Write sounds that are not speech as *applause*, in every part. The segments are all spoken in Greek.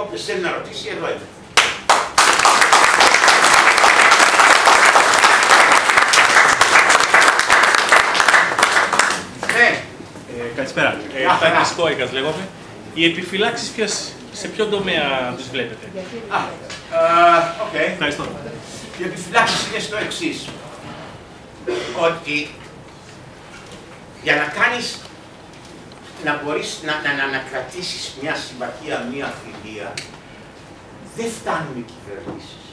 Όποιος θέλει να ρωτήσει, εδώ είναι. Ναι, Ε, καλησπέρα. Ε, Γεια χαρά. Τάκης Κόικας λέγομαι. Οι επιφυλάξεις ποιες, σε ποιο τομέα τις βλέπετε; α, α, οκ. Ευχαριστώ. Οι επιφυλάξεις είναι στο εξής. Ότι για να κάνεις, να μπορείς να, να, να, να κρατήσεις μια συμπαθία, μια φιλία, δεν φτάνουν οι κυβερνήσεις.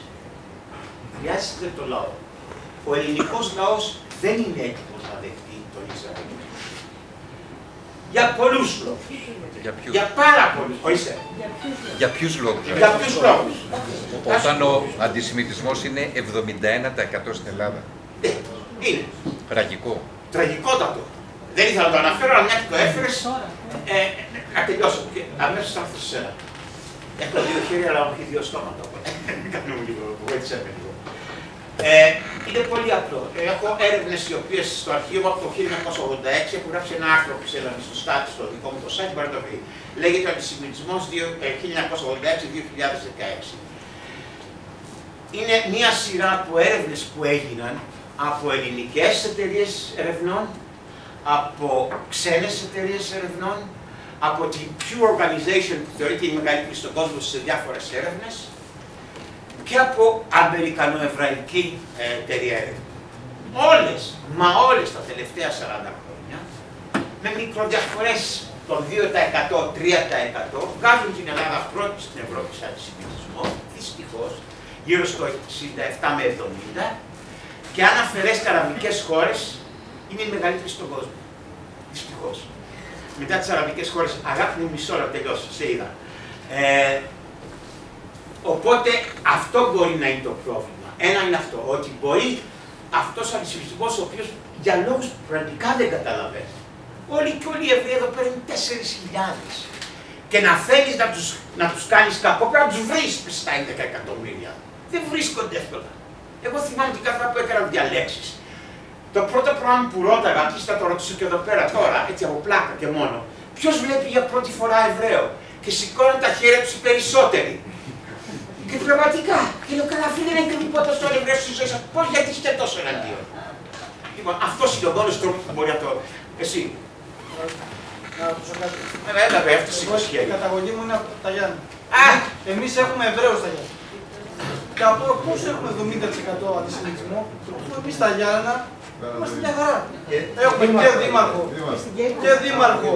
Χρειάζεται το λαό. Ο ελληνικός λαός δεν είναι έτοιμος να δεχτεί τον Ισραήλ. Για πολλούς λόγους. Για ποιους, Για πάρα πολλούς. Ορίστε. για ποιους λόγους. ρε; Για ποιους λόγους. Όταν ο αντισημιτισμός είναι 71% στην Ελλάδα. Ε, Είναι. Τραγικό. Τραγικότατο. Δεν ήθελα να το αναφέρω, αλλά μια και το έφερες. Ε, να τελειώσω. Και αμέσως θα έρθω σε σένα. Έχω δύο χέρια, αλλά όχι δύο στόματα. *laughs* οπότε Κάνουμε λίγο, βοήθησε με λίγο. Ε, είναι πολύ απλό. Έχω έρευνες οι οποίες στο αρχείο μου από το 1986 έχω γράψει ένα άρθρο που έλαβε στο στάτη στο δικό μου το site, μπορεί να το βρει. Λέγεται Αντισημιτισμός 1986-2016. Είναι μία σειρά από έρευνες που έγιναν από ελληνικές εταιρείες ερευνών, από ξένες εταιρείες ερευνών, από την Pew Organization που θεωρείται η μεγαλύτερη στον κόσμο σε διάφορες έρευνες και από αμερικανοεβραϊκή ε, εταιρεία έρευνα. Όλες, μα όλες τα τελευταία 40 χρόνια, με μικροδιαφορές των 2%, 3% βγάζουν την Ελλάδα πρώτη στην Ευρώπη σαν αντισημιτισμό, δυστυχώς, γύρω στο 67 με 70, και αν αφαιρέσεις αραβικέ χώρες, είναι η μεγαλύτερη στον κόσμο. Δυστυχώς. Μετά τις αραβικές χώρες, αγάπη μου, μισό λεπτό τελειώσω, σε είδα. Ε, οπότε αυτό μπορεί να είναι το πρόβλημα. Ένα είναι αυτό, ότι μπορεί αυτός ο αντισημιτισμό, ο οποίος για λόγους που πραγματικά δεν καταλαβαίνει. Όλοι και όλοι οι Εβραίοι εδώ πέρα είναι 4.000. Και να θέλεις να τους να τους κάνεις κακό, πρέπει να τους βρεις στα 11 εκατομμύρια. Δεν βρίσκονται εύκολα. Εγώ θυμάμαι την κάθε φορά που έκανα διαλέξεις. Το πρώτο πράγμα που ρώταγα, και θα το ρωτήσω και εδώ πέρα τώρα, έτσι από πλάκα και μόνο, ποιος βλέπει για πρώτη φορά Εβραίο. Και σηκώνουν τα χέρια τους οι περισσότεροι; Και πραγματικά, και λέω καλά, φίλε, δεν έχει τίποτα στον Εβραίο στη ζωή σας. Πώς γιατί είστε τόσο εναντίον; Λοιπόν, αυτός είναι ο μόνος τρόπος που μπορεί να το. Εσύ. Να ρωτήσω κάτι. Έλα, έλα, βέβαια, αυτός Εγώ, σήκωσε Η χέρι. καταγωγή μου είναι από τα Γιάννη. Α, Εμείς έχουμε Εβραίους στα Γιάννη. Και από πώς έχουμε 70% αντισημιτισμό, εμείς στα Γιάννα είμαστε μια χαρά. Έχουμε και δήμαρχο, και δήμαρχο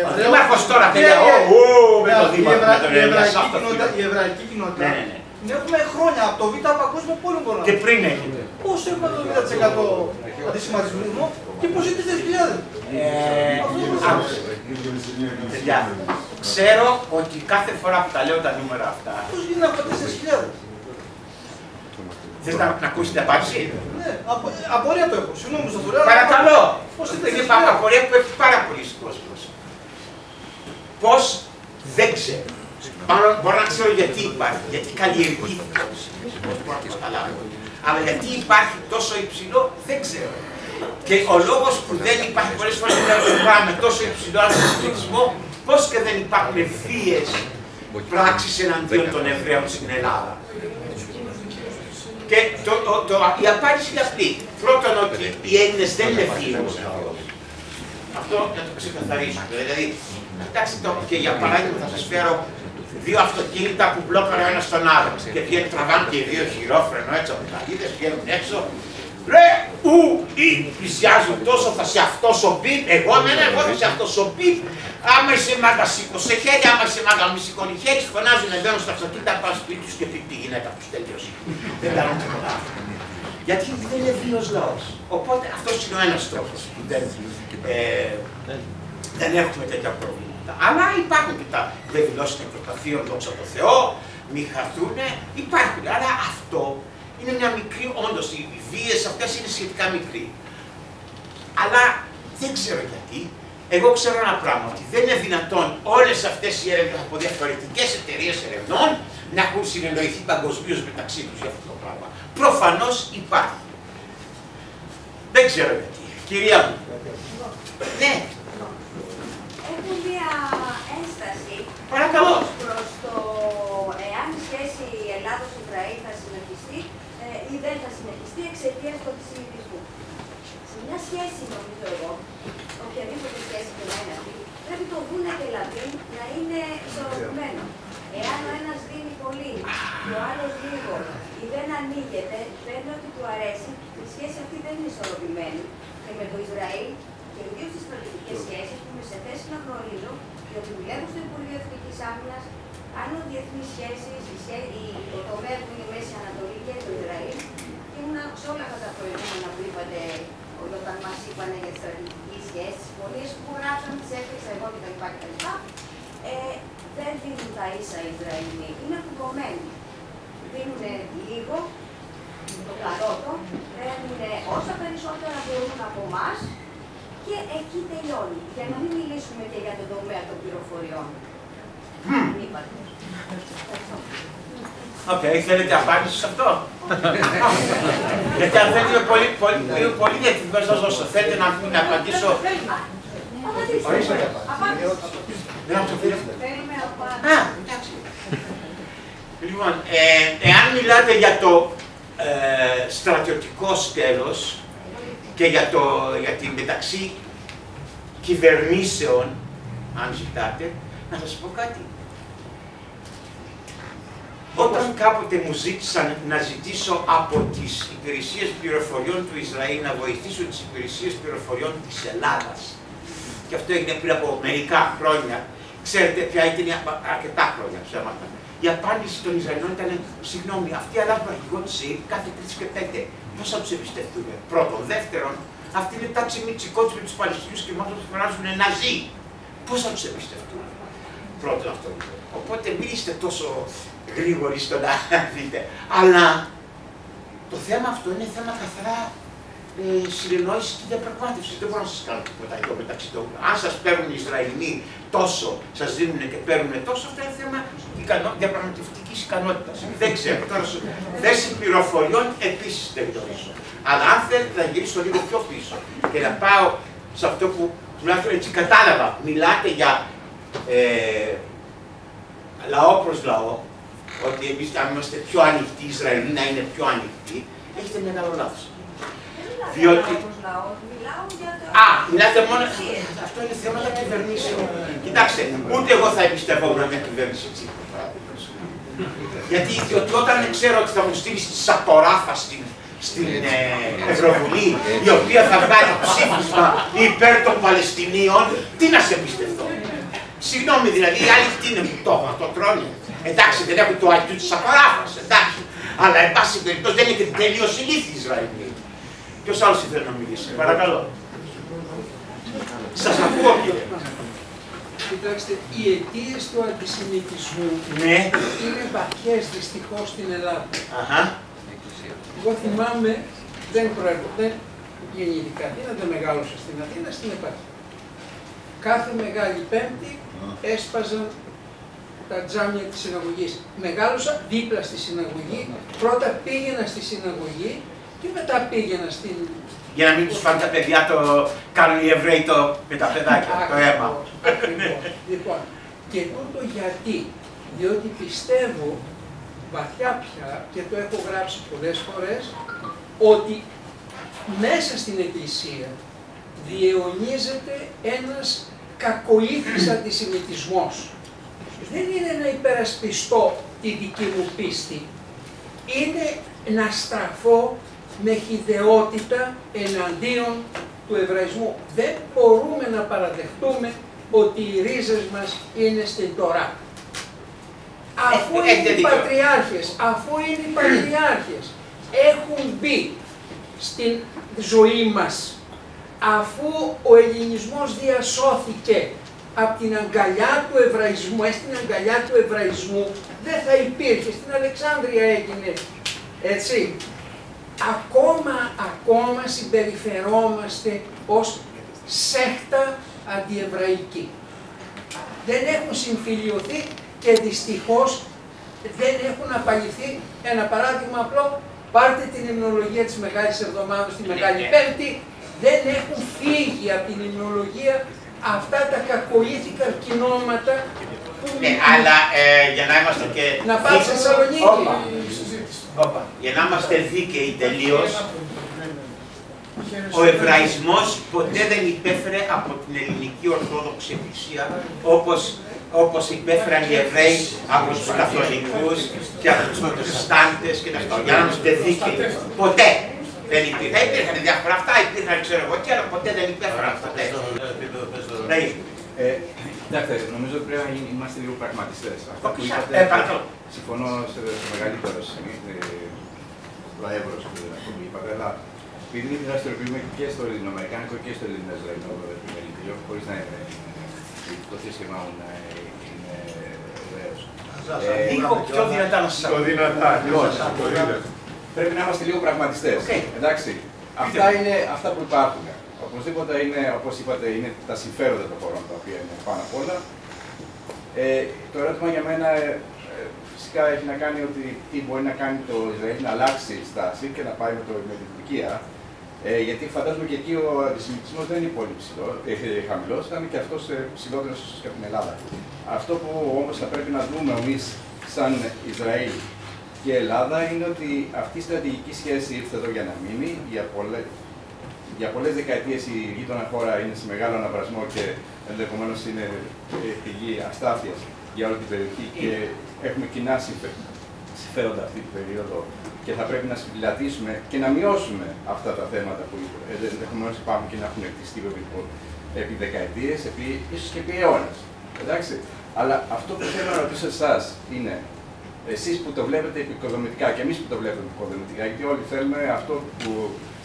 Εβραίο. Δήμαρχος τώρα, και- παιδιά, ω, ω, με Ναι, το η δήμαρχο, Εβρα- με τον η Έλληνα, εβραϊκή σε αυτό κοινότητα- φίλε. Η εβραϊκή κοινότητα Ναι, ναι, ναι. την έχουμε χρόνια από το Β' Παγκόσμιο Πόλεμο μπορώ να Και πω. πριν έγινε. Πώς έχουμε το 70% αντισηματισμό και πώς είναι 4.000. Ε, άκουσε. Παιδιά, ξέρω ότι κάθε φορά που τα λέω τα νούμερα αυτά, Πώς γίνεται από 4.000. θες να, να ακούσεις την απάντηση; Ναι, απο- απορία το έχω. Συγγνώμη που σας το λέω. αλλά Παρακαλώ. Πώς είναι Είναι 4.000. απορία που έχει πάρα πολλοί κόσμος. Πώς δεν ξέρω. Πάνω, μπορώ να ξέρω γιατί υπάρχει, γιατί καλλιεργήθηκε ο συνδεσμός, μπορώ να το καταλάβω. Αλλά γιατί υπάρχει τόσο υψηλό, δεν ξέρω. Και ο λόγος που δεν υπάρχει πολλές φορές να με τόσο υψηλό αντισημιτισμό, πώς και δεν υπάρχουν βίες πράξεις εναντίον των Εβραίων στην Ελλάδα. Και το, το, το, η απάντηση είναι αυτή. Πρώτον, ότι οι Έλληνες δεν είναι φίλοι Αυτό να το ξεκαθαρίσουμε. Δηλαδή, κοιτάξτε το, και για παράδειγμα θα σας φέρω δύο αυτοκίνητα που μπλόκαρε ο ένας τον άλλο. Και βγαίνουν τραβάνε και οι δύο χειρόφρενο έτσι από τα είδες, βγαίνουν έξω. Ρε, ου, ή, πλησιάζουν τόσο, θα σε αυτός ο μπιπ, εγώ εμένα, εγώ θα σε αυτός ο μπιπ. Άμα είσαι μάγκα, σήκωσε χέρι, άμα είσαι μάγκα, μη σηκώνει χέρι, φωνάζουν, μπαίνουν στα αυτοκίνητα, πάνε σπίτι τους και πει τη γυναίκα τους, τελείωσε. Δεν κάνουν τίποτα. Γιατί δεν είναι βίος λαός. Οπότε αυτός είναι ο ένας τρόπος που δεν, ε, δεν έχουμε τέτοια προβλήματα. Αλλά υπάρχουν και τα δεν δηλώσει νεκροταφείων, δόξα τω Θεώ, μη χαθούνε, υπάρχουν. Αλλά αυτό είναι μια μικρή, όντως, οι βίες αυτές είναι σχετικά μικροί. Αλλά δεν ξέρω γιατί. Εγώ ξέρω ένα πράγμα, ότι δεν είναι δυνατόν όλες αυτές οι έρευνες από διαφορετικές εταιρείες ερευνών να έχουν συνεννοηθεί παγκοσμίως μεταξύ τους για αυτό το πράγμα. Προφανώς υπάρχει. Δεν ξέρω γιατί. Κυρία μου. Ναι, Έχω μία ένσταση Παρακαλώ. προς το Εάν ή δεν θα συνεχιστεί εξαιτίας του αντισημιτισμού. Σε μια σχέση, νομίζω εγώ, οποιαδήποτε σχέση και να είναι αυτή, πρέπει το βούνα και λαβή να είναι ισορροπημένο. Εάν ο ένας δίνει πολύ και ο άλλος λίγο ή δεν ανοίγεται, δεν είναι ότι του αρέσει, η σχέση αυτή δεν είναι ισορροπημένη. Και με το Ισραήλ και ιδίως στις στρατιωτικές σχέσεις που είμαι σε θέση να γνωρίζω και ότι δουλεύω στο Υπουργείο Εθνικής Άμυνας κάνω διεθνείς σχέσεις, το τομέα που είναι η Μέση Ανατολή και το Ισραήλ. Και ήμουν σε όλα αυτά τα προηγούμενα που είπατε όταν μας είπαν για τη στρατηγική σχέση, τι πορείε που γράψαν, τις έφτιαξα εγώ κτλ. Ε, δεν δίνουν τα ίσα οι Ισραηλινοί. Είναι κουμπωμένοι. Δίνουν λίγο, το καρότο, παίρνουν όσα περισσότερα μπορούν από εμάς και εκεί τελειώνει. Για να μην μιλήσουμε και για τον τομέα των πληροφοριών. OK, okay, θέλετε απάντηση σε αυτό; Γιατί αν θέλετε πολύ, πολύ, πολύ διατηρητικό να σας δώσω. Θέλετε να, να απαντήσω; Δεν Α, εντάξει. Λοιπόν, ε, εάν μιλάτε για το ε, στρατιωτικό στέλος και για, το, για την μεταξύ κυβερνήσεων, αν ζητάτε, να σας πω κάτι. Όταν κάποτε μου ζήτησαν να ζητήσω από τις υπηρεσίες πληροφοριών του Ισραήλ να βοηθήσω τις υπηρεσίες πληροφοριών της Ελλάδας, και αυτό έγινε πριν από μερικά χρόνια, ξέρετε ποια ήταν αρκετά χρόνια ψέματα. Η απάντηση των Ισραηλινών ήταν, συγγνώμη, αυτοί αλλάζουν αρχηγό της ΣΥΡ κάθε τρεις και πέντε. Πώς θα τους εμπιστευτούμε; Πρώτον. Δεύτερον, αυτή είναι τάξη μυτσικότση με τους Παλαιστινίους και μάλλον τους φωνάζουν Ναζί. Πώς θα τους εμπιστευτούμε; Πρώτον αυτό. Οπότε μην είστε τόσο γρήγοροι στο να *laughs* δείτε. Αλλά το θέμα αυτό είναι θέμα καθαρά ε, συνεννόησης και διαπραγμάτευσης. Δεν μπορώ να σας κάνω τίποτα εδώ μεταξύ των. Αν σας παίρνουν οι Ισραηλοί τόσο, σας δίνουν και παίρνουν τόσο, αυτό είναι θέμα ικανό, διαπραγματευτικής ικανότητας. Δεν ξέρω. Τώρα σου θέση πληροφοριών επίσης δεν γνωρίζω. Αλλά αν θέλετε να γυρίσω λίγο πιο πίσω και να πάω σε αυτό που τουλάχιστον έτσι κατάλαβα, μιλάτε για ε, λαό προς λαό, ότι εμείς αν είμαστε πιο ανοιχτοί, οι Ισραηλοί να είναι πιο ανοιχτοί, έχετε μεγάλο λάθος. Διότι... Α, μιλάτε μόνο... Αυτό είναι θέματα κυβερνήσεων. Κοιτάξτε, ούτε εγώ θα εμπιστευόμουν με κυβέρνηση Τσίπρα. Γιατί διότι όταν ξέρω ότι θα μου στείλει τη Σαποράφα στην, στην ε, Ευρωβουλή, η οποία θα βγάλει ψήφισμα υπέρ των Παλαιστινίων, τι να σε εμπιστευτώ. Συγγνώμη δηλαδή, οι άλλοι τι είναι που το έχουν, το τρώνε. Εντάξει, δεν έχουν το IQ της Σαποράφα, εντάξει. Αλλά εν πάση περιπτώσει δεν είναι και τελείω ηλίθιοι Ισραηλοί. Ποιος άλλος ήθελε να μιλήσει, παρακαλώ. Σας ακούω, κύριε. Κοιτάξτε, οι αιτίες του αντισημιτισμού ναι. είναι βαθιές δυστυχώς στην Ελλάδα. Αχα. Εγώ θυμάμαι, δεν προέρχονται, γεννήθηκα Αθήνα, δεν μεγάλωσα στην Αθήνα, στην επαρχία. Κάθε Μεγάλη Πέμπτη έσπαζαν τα τζάμια της συναγωγής. Μεγάλωσα δίπλα στη συναγωγή, πρώτα πήγαινα στη συναγωγή και μετά πήγαινα στην... Για να μην τους φάνε τα παιδιά το κάνουν οι Εβραίοι το με τα παιδάκια, το αίμα. λοιπόν, και τούτο γιατί, διότι πιστεύω βαθιά πια και το έχω γράψει πολλές φορές ότι μέσα στην Εκκλησία διαιωνίζεται ένας κακοήθης αντισημιτισμός. Δεν είναι να υπερασπιστώ τη δική μου πίστη, είναι να στραφώ με χιδεότητα εναντίον του Εβραϊσμού. Δεν μπορούμε να παραδεχτούμε ότι οι ρίζες μας είναι στην Τωρά. Αφού είναι οι πατριάρχες, αφού είναι οι πατριάρχες, έχουν μπει στην ζωή μας, αφού ο ελληνισμός διασώθηκε από την αγκαλιά του Εβραϊσμού, ε, στην αγκαλιά του Εβραϊσμού δεν θα υπήρχε, στην Αλεξάνδρεια έγινε, έτσι, ακόμα, ακόμα συμπεριφερόμαστε ως σέχτα αντιεβραϊκή. Δεν έχουν συμφιλειωθεί και δυστυχώς δεν έχουν απαλληθεί. Ένα παράδειγμα απλό, πάρτε την υμνολογία της Μεγάλης Εβδομάδας, τη Μεγάλη Πέμπτη, δεν έχουν φύγει από την υμνολογία αυτά τα κακοήθικα κοινώματα που... Ναι, αλλά ε, για να είμαστε και... Να πάτε στη Θεσσαλονίκη. Για να είμαστε δίκαιοι τελείως, ο Εβραϊσμός ποτέ δεν υπέφερε από την ελληνική Ορθόδοξη Εκκλησία όπως όπως υπέφεραν οι Εβραίοι από τους Καθολικούς και από τους Προτεστάντες και τα αυτά. Για να είμαστε δίκαιοι. Ποτέ δεν υπήρχαν. Υπήρχαν διάφορα αυτά, υπήρχαν ξέρω εγώ τι, αλλά ποτέ δεν υπέφεραν αυτά. Ναι. Ε, Κοιτάξτε, νομίζω ότι πρέπει να γίνει- είμαστε λίγο πραγματιστές. Αυτό που είπατε, Ε, παρακαλώ. συμφωνώ σε σε μεγαλύτερο σημείο, ε, στο εύρο αυτό που είπατε, αλλά επειδή δραστηριοποιούμε και στο ελληνοαμερικάνικο και στο ελληνοϊσραηλινό επιμελητήριο, χωρίς να είναι ε, το σύστημα μου να είναι βεβαίω. Λίγο πιο δυνατά να σας Το δυνατά. Λοιπόν, πρέπει να είμαστε λίγο πραγματιστές. Οκ. Εντάξει. Αυτά είναι αυτά που υπάρχουν. Οπωσδήποτε είναι, όπως είπατε, είναι τα συμφέροντα των χωρών τα οποία είναι πάνω απ' όλα. Ε, το ερώτημα για μένα ε, ε, φυσικά έχει να κάνει ότι τι μπορεί να κάνει το Ισραήλ να αλλάξει στάση και να πάει με, το, με την Τουρκία. Ε, γιατί φαντάζομαι και εκεί ο αντισημιτισμός δεν είναι πολύ ψηλό, ε, χαμηλός, ήταν και αυτός ψηλότερος ίσως και από την Ελλάδα. Αυτό που όμως θα πρέπει να δούμε εμείς σαν Ισραήλ και Ελλάδα είναι ότι αυτή η στρατηγική σχέση ήρθε εδώ για να μείνει. Για, πολλές, για πολλές δεκαετίες η γείτονα χώρα είναι σε μεγάλο αναβρασμό και ενδεχομένως είναι ε, πηγή αστάθειας για όλη την περιοχή και έχουμε κοινά συμφε- συμφέροντα αυτή την περίοδο και θα πρέπει να σφυλατήσουμε και να μειώσουμε αυτά τα θέματα που ενδεχομένως υπάρχουν και να έχουν εκτιστεί επί, επί δεκαετίες, επί, ίσως και επί αιώνες. Εντάξει. Αλλά αυτό που θέλω να ρωτήσω εσάς είναι εσείς που το βλέπετε επικοδομητικά και εμείς που το βλέπουμε επικοδομητικά, γιατί όλοι θέλουμε αυτό που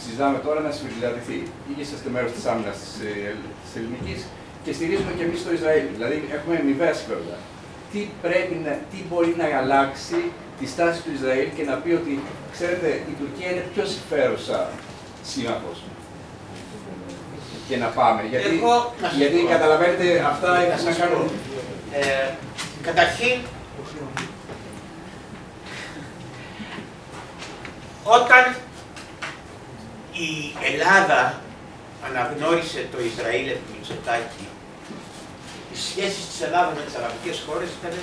συζητάμε τώρα να σφυριλατηθεί. Ή είσαστε μέρος της άμυνας της ελληνικής και στηρίζουμε και εμείς το Ισραήλ. Δηλαδή έχουμε αμοιβαία συμφέροντα. Τι, πρέπει να, τι μπορεί να αλλάξει τη στάση του Ισραήλ και να πει ότι, ξέρετε, η Τουρκία είναι πιο συμφέρουσα σύμμαχο. Και να πάμε. Γιατί, Εγώ, να σας γιατί πω. καταλαβαίνετε, αυτά Να έχουν να σας κάνουν. πω. Ε, καταρχήν, όταν η Ελλάδα αναγνώρισε το Ισραήλ επί Μητσοτάκη, οι σχέσεις της Ελλάδας με τις αραβικές χώρες ήταν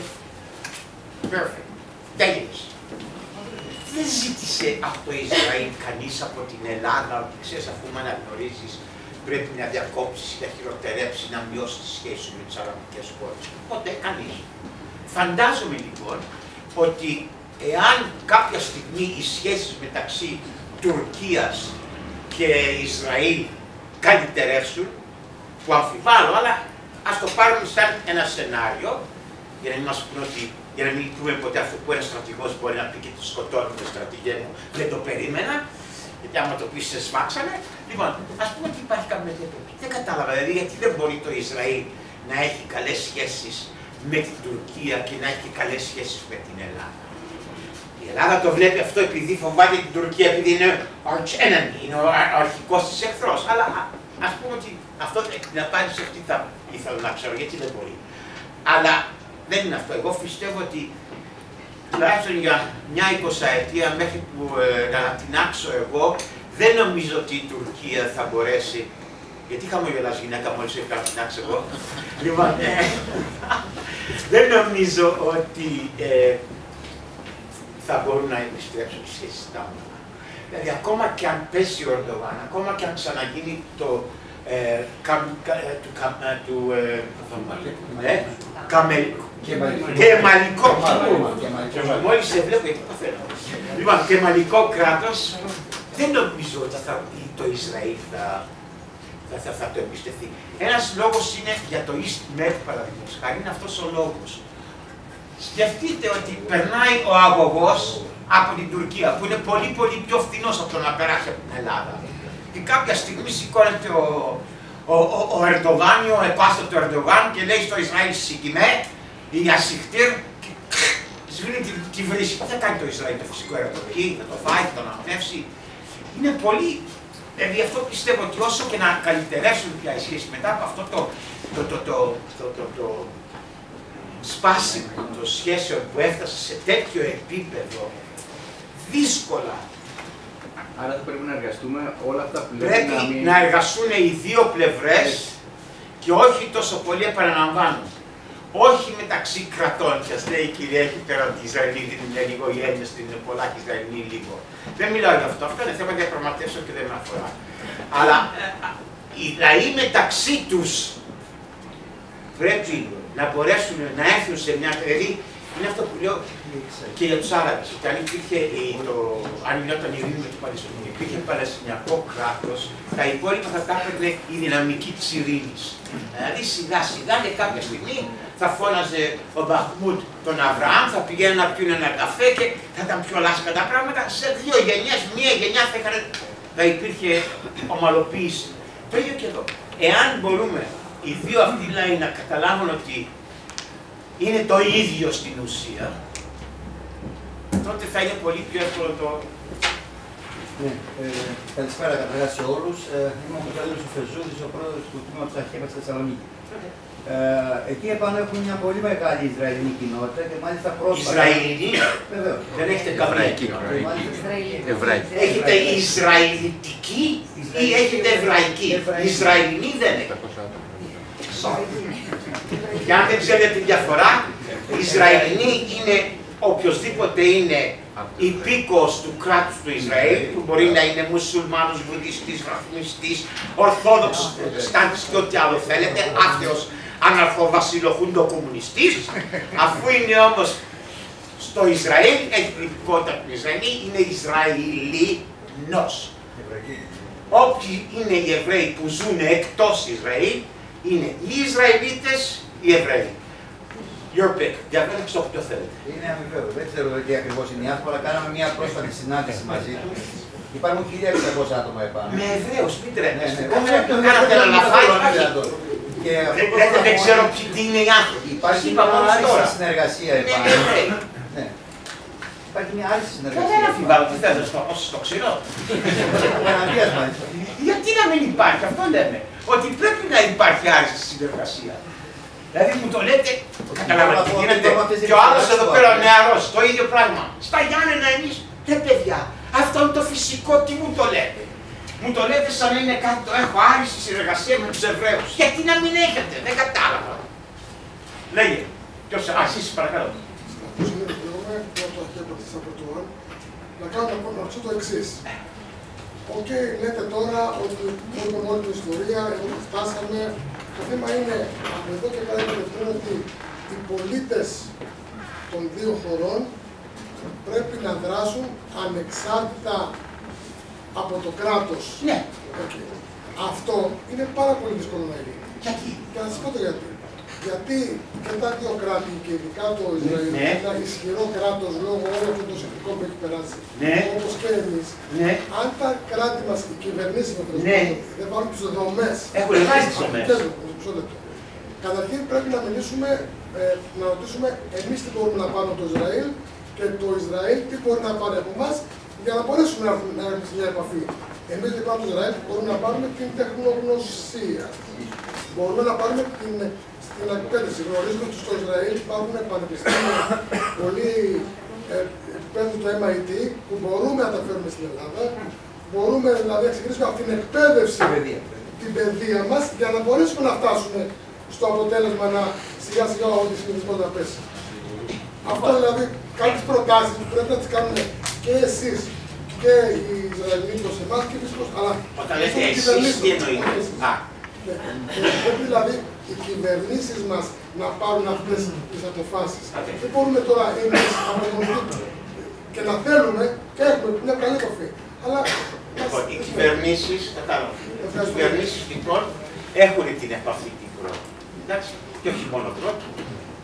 perfect, τέλειες. Δεν ζήτησε από το Ισραήλ κανείς από την Ελλάδα ότι ξέρεις αφού με αναγνωρίζεις πρέπει να διακόψεις, να χειροτερέψεις, να μειώσεις τις σχέσεις σου με τις αραβικές χώρες. Ποτέ κανείς. Φαντάζομαι λοιπόν ότι εάν κάποια στιγμή οι σχέσεις μεταξύ Τουρκίας και Ισραήλ καλυτερεύσουν, που αμφιβάλλω, αλλά ας το πάρουμε σαν ένα σενάριο, για να μην μας πούν ότι, για να μην πούμε ποτέ αυτό που ένας στρατηγός μπορεί να πει και το σκοτώνουμε στρατηγέ μου, δεν το περίμενα, γιατί άμα το πεις σε σφάξανε. Λοιπόν, ας πούμε ότι υπάρχει κάποια τέτοια περίπτωση. Δεν κατάλαβα, δηλαδή γιατί δεν μπορεί το Ισραήλ να έχει καλές σχέσεις με την Τουρκία και να έχει και καλές σχέσεις με την Ελλάδα. Η Ελλάδα το βλέπει αυτό επειδή φοβάται την Τουρκία, επειδή είναι arch enemy, είναι ο α- αρχικός της εχθρός. Αλλά α- ας πούμε ότι αυτό την απάντηση αυτή θα ήθελα να ξέρω, γιατί δεν μπορεί. Αλλά δεν είναι αυτό. Εγώ πιστεύω ότι τουλάχιστον για μια εικοσαετία μέχρι που ε, να τεινάξω εγώ, δεν νομίζω ότι η Τουρκία θα μπορέσει. Γιατί χαμογελάς γυναίκα μόλις είπα να τεινάξω εγώ; *laughs* λοιπόν, ε, *laughs* δεν νομίζω ότι ε, θα μπορούν να επιστρέψουν οι σχέσεις στα όνομα. Δηλαδή ακόμα και αν πέσει ο Ερντογάν, ακόμα και αν ξαναγίνει το ε, καμ, κα, ε, του, καμ, ε, του ε, ε, καμε- κεμαλικό Μόλις σε βλέπω γιατί παθαίνω. Λοιπόν, κεμαλικό κράτος δεν νομίζω ότι θα, το Ισραήλ θα, θα, θα, θα το εμπιστευτεί. Ένας λόγος είναι για το East Med, παραδείγματος χάρη, είναι αυτός ο λόγος. Σκεφτείτε ότι περνάει ο αγωγός από την Τουρκία, που είναι πολύ πολύ πιο φθηνός από το να περάσει από την Ελλάδα. Και κάποια στιγμή σηκώνεται ο, ο, ο, ο Ερντογάν ή ο επάστο του Ερντογάν και λέει στο Ισραήλ συγκυμέ, η ασυχτήρ, και σβήνει τη, τη βρύση. Τι θα κάνει το Ισραήλ, το φυσικό αεροτοπί, θα το φάει, θα το αναπνεύσει. Είναι πολύ. Δηλαδή αυτό πιστεύω ότι όσο και να καλυτερεύσουν πια οι σχέσεις μετά από αυτό το, το, το, το, το, το, το, σπάσιμο των σχέσεων που έφτασε σε τέτοιο επίπεδο δύσκολα Άρα θα πρέπει να εργαστούμε όλα αυτά που λέμε πρέπει να μην... να εργαστούν οι δύο πλευρές και όχι τόσο πολύ επαναλαμβάνω. Όχι μεταξύ κρατών, και ας λέει η κυρία εκεί πέρα ότι οι Ισραηλοί είναι λίγο, οι Έλληνες είναι πολλά και οι Ισραηλοί λίγο. Δεν μιλάω για αυτό, αυτό είναι θέμα διαπραγματεύσεων και δεν με αφορά. Αλλά ε, οι λαοί μεταξύ τους πρέπει να μπορέσουν να έρθουν σε μια δηλαδή είναι αυτό που λέω και για τους Άραβες. Ότι αν υπήρχε το, αν γινόταν η ειρήνη με το Παλαιστίνιο, υπήρχε Παλαιστινιακό κράτος, τα υπόλοιπα θα τα έπαιρνε η δυναμική της ειρήνης. Δηλαδή σιγά σιγά και κάποια στιγμή θα φώναζε ο Μπαχμούτ τον Αβραάμ, θα πηγαίνουν να πιούν ένα καφέ και θα ήταν πιο λάσκα τα πράγματα. Σε δύο γενιές, μία γενιά θα, είχαν, θα υπήρχε ομαλοποίηση. Το ίδιο και εδώ. Εάν μπορούμε οι δύο αυτοί λαοί να καταλάβουν ότι είναι το ίδιο στην ουσία, τότε θα είναι πολύ πιο εύκολο το... Ναι, ε, καλησπέρα καταρχάς σε όλους. Ε, είμαι ο Μιχαήλ Φεζούδης, ο πρόεδρος του τμήματος Αρχαίας στη Θεσσαλονίκης. Ε, εκεί επάνω έχουμε μια πολύ μεγάλη Ισραηλινή κοινότητα και μάλιστα πρόσφατα. Ισραηλινή; Βεβαίως. Δεν έχετε καμπραϊκή. Εβραϊκή. Έχετε Ισραηλιτική ή έχετε Εβραϊκή. Ισραηλινή δεν έχετε. Και αν δεν ξέρετε τη διαφορά, η Ισραηλινή είναι οποιοδήποτε είναι υπήκος του κράτους του Ισραήλ, που μπορεί να είναι μουσουλμάνος, βουδιστής, βαθμιστής, ορθόδοξος, στάντης και ό,τι άλλο θέλετε, άθεος, αναρχοβασιλοχούντο κομμουνιστής, αφού είναι όμως στο Ισραήλ, έχει την υπηκότητα του Ισραήλ, είναι Ισραηλινός. Όποιοι είναι οι Εβραίοι που ζουν εκτός Ισραήλ, είναι οι Ισραηλίτες, οι Εβραίοι. Your pick. Διαβέλεξε όποιο θέλετε. Είναι αμοιβαίο. Δεν ξέρω τι ακριβώς είναι η άνθρωπο, αλλά κάναμε μια πρόσφατη συνάντηση μαζί του. Υπάρχουν 1600 άτομα επάνω. Με Εβραίους, μην Ναι, ναι. τρέπεστε. Όχι, Κάνατε όχι, κάνατε ένα όχι, λαφάκι. όχι, όχι, όχι. Και αυτό Δεν- που Λέτε δεν προφανώς ξέρω ποιοι τι είναι οι άνθρωποι. Υπάρχει Είπα μια μόλις άριστη τώρα. συνεργασία Είναι επάνω. Εβραίοι. Ναι. Υπάρχει μια άριστη Κανένα συνεργασία. αμφιβάλλω, τι θέλετε, στο στο ξηρό. Απέναντίας μάλιστα. Γιατί να μην υπάρχει, αυτό λέμε. Ότι πρέπει να υπάρχει άριστη συνεργασία. Δηλαδή μου το λέτε, καταλαβαίνετε τι αυτό γίνεται. το αυτές Και ο άλλος τις εδώ φορές. πέρα ο νεαρός, το ίδιο πράγμα. Στα Γιάννενα εμείς, ρε παιδιά, αυτό είναι το φυσικό, τι μου το λέτε. Μου το λέτε σαν να είναι κάτι το έχω άριστη συνεργασία με τους Εβραίους. Γιατί να μην έχετε, δεν κατάλαβα. Λέγε, ποιος, α, εσείς παρακαλώ. που συνεργαζόμαι, πρώτο αρχαίο της Απορτουάν, να κάνω να ρωτήσω το εξής. Οκ, λέτε τώρα ότι έχουμε όλη την ιστορία, εδώ που φτάσαμε. Το θέμα είναι από εδώ και πέρα είναι ότι οι πολίτες των δύο χωρών πρέπει να δράσουν ανεξάρτητα από το κράτος. Ναι, Οκ. Αυτό είναι πάρα πολύ δύσκολο να γίνει. γιατί; Και να σας πω το γιατί. Γιατί και τα δύο κράτη, και ειδικά το Ισραήλ, Ναι. είναι ένα ισχυρό κράτος λόγω όλων των συνθηκών που έχει περάσει, Ναι. όπως και εμείς, Ναι, αν τα κράτη μας, οι κυβερνήσεις μας, Ναι. δεν βάλουν τις δομές. έχουν βγάλει τις δομές. Καταρχήν πρέπει να μιλήσουμε, ε, να ρωτήσουμε εμείς τι μπορούμε να πάρουμε από το Ισραήλ και το Ισραήλ τι μπορεί να πάρει από εμάς για να μπορέσουμε να έρθουμε, να έρθουμε σε μια επαφή. Εμείς λοιπόν από το Ισραήλ μπορούμε να πάρουμε την τεχνογνωσία. Μπορούμε να πάρουμε την, στην εκπαίδευση. Γνωρίζουμε ότι στο Ισραήλ υπάρχουν πανεπιστήμια πολύ ε, επίπεδου του MIT που μπορούμε να τα φέρουμε στην Ελλάδα. Μπορούμε δηλαδή να ξεκινήσουμε από την εκπαίδευση Παιδεία. την παιδεία μας για να μπορέσουμε να φτάσουμε στο αποτέλεσμα να σιγά σιγά ο αντισημιτισμός να πέσει. Αυτό δηλαδή κάποιες προτάσεις που πρέπει να τις κάνουμε και εσείς και οι Ισραηλοί προς εμάς και εμείς προς αλλά Όταν προς λέτε τις εσείς, κυβερνήσεις τι μας. εννοείτε; Εσείς. Α, Ναι. Και Πρέπει δηλαδή οι κυβερνήσεις μας να πάρουν αυτές τις αποφάσεις. Οκ. Δεν μπορούμε τώρα εμείς από μόνοι και να θέλουμε και έχουμε μια καλή επαφή. Αλλά Λοιπόν, οι κυβερνήσεις, κατάλαβα. Οι Ευχαριστώ. κυβερνήσεις λοιπόν έχουν την επαφή την πρώτη. Εντάξει, και όχι μόνο πρώτη,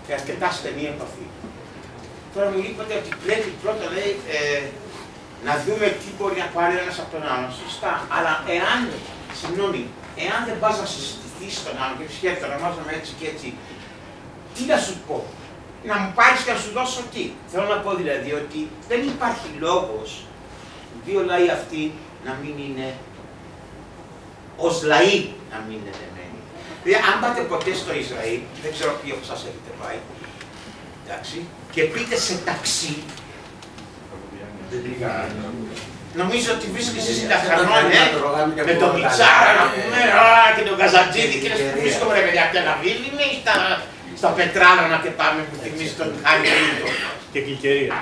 και αρκετά στενή επαφή. Τώρα μου είπατε ότι πρέπει πρώτα λέει ε, να δούμε τι μπορεί να πάρει ένας από τον άλλον. Σωστά. Αλλά εάν, συγγνώμη, εάν δεν πας να συστηθεί στον άλλον και σκέφτεται να ονομάζομαι έτσι και έτσι, τι να σου πω; Να μου πάρεις και να σου δώσω τι; Θέλω να πω δηλαδή ότι δεν υπάρχει λόγος οι δύο λαοί αυτοί να μην είναι ως λαοί να μην είναι δεμένοι. Δηλαδή, αν πάτε ποτέ στο Ισραήλ, δεν ξέρω ποιοι από σας έχετε πάει, εντάξει, και πείτε σε ταξί, νομίζω ότι βρίσκεσαι στην Ταχανόν, ε, με τον Μιτσάρα να πούμε, α, και τον Καζατζίδη και να σου βρίσκομαι ρε παιδιά, από ένα βίλιμι ή στα, στα πετράλανα και πάμε που θυμίζει τον Χάρη Κρήτο. Και γλυκερία.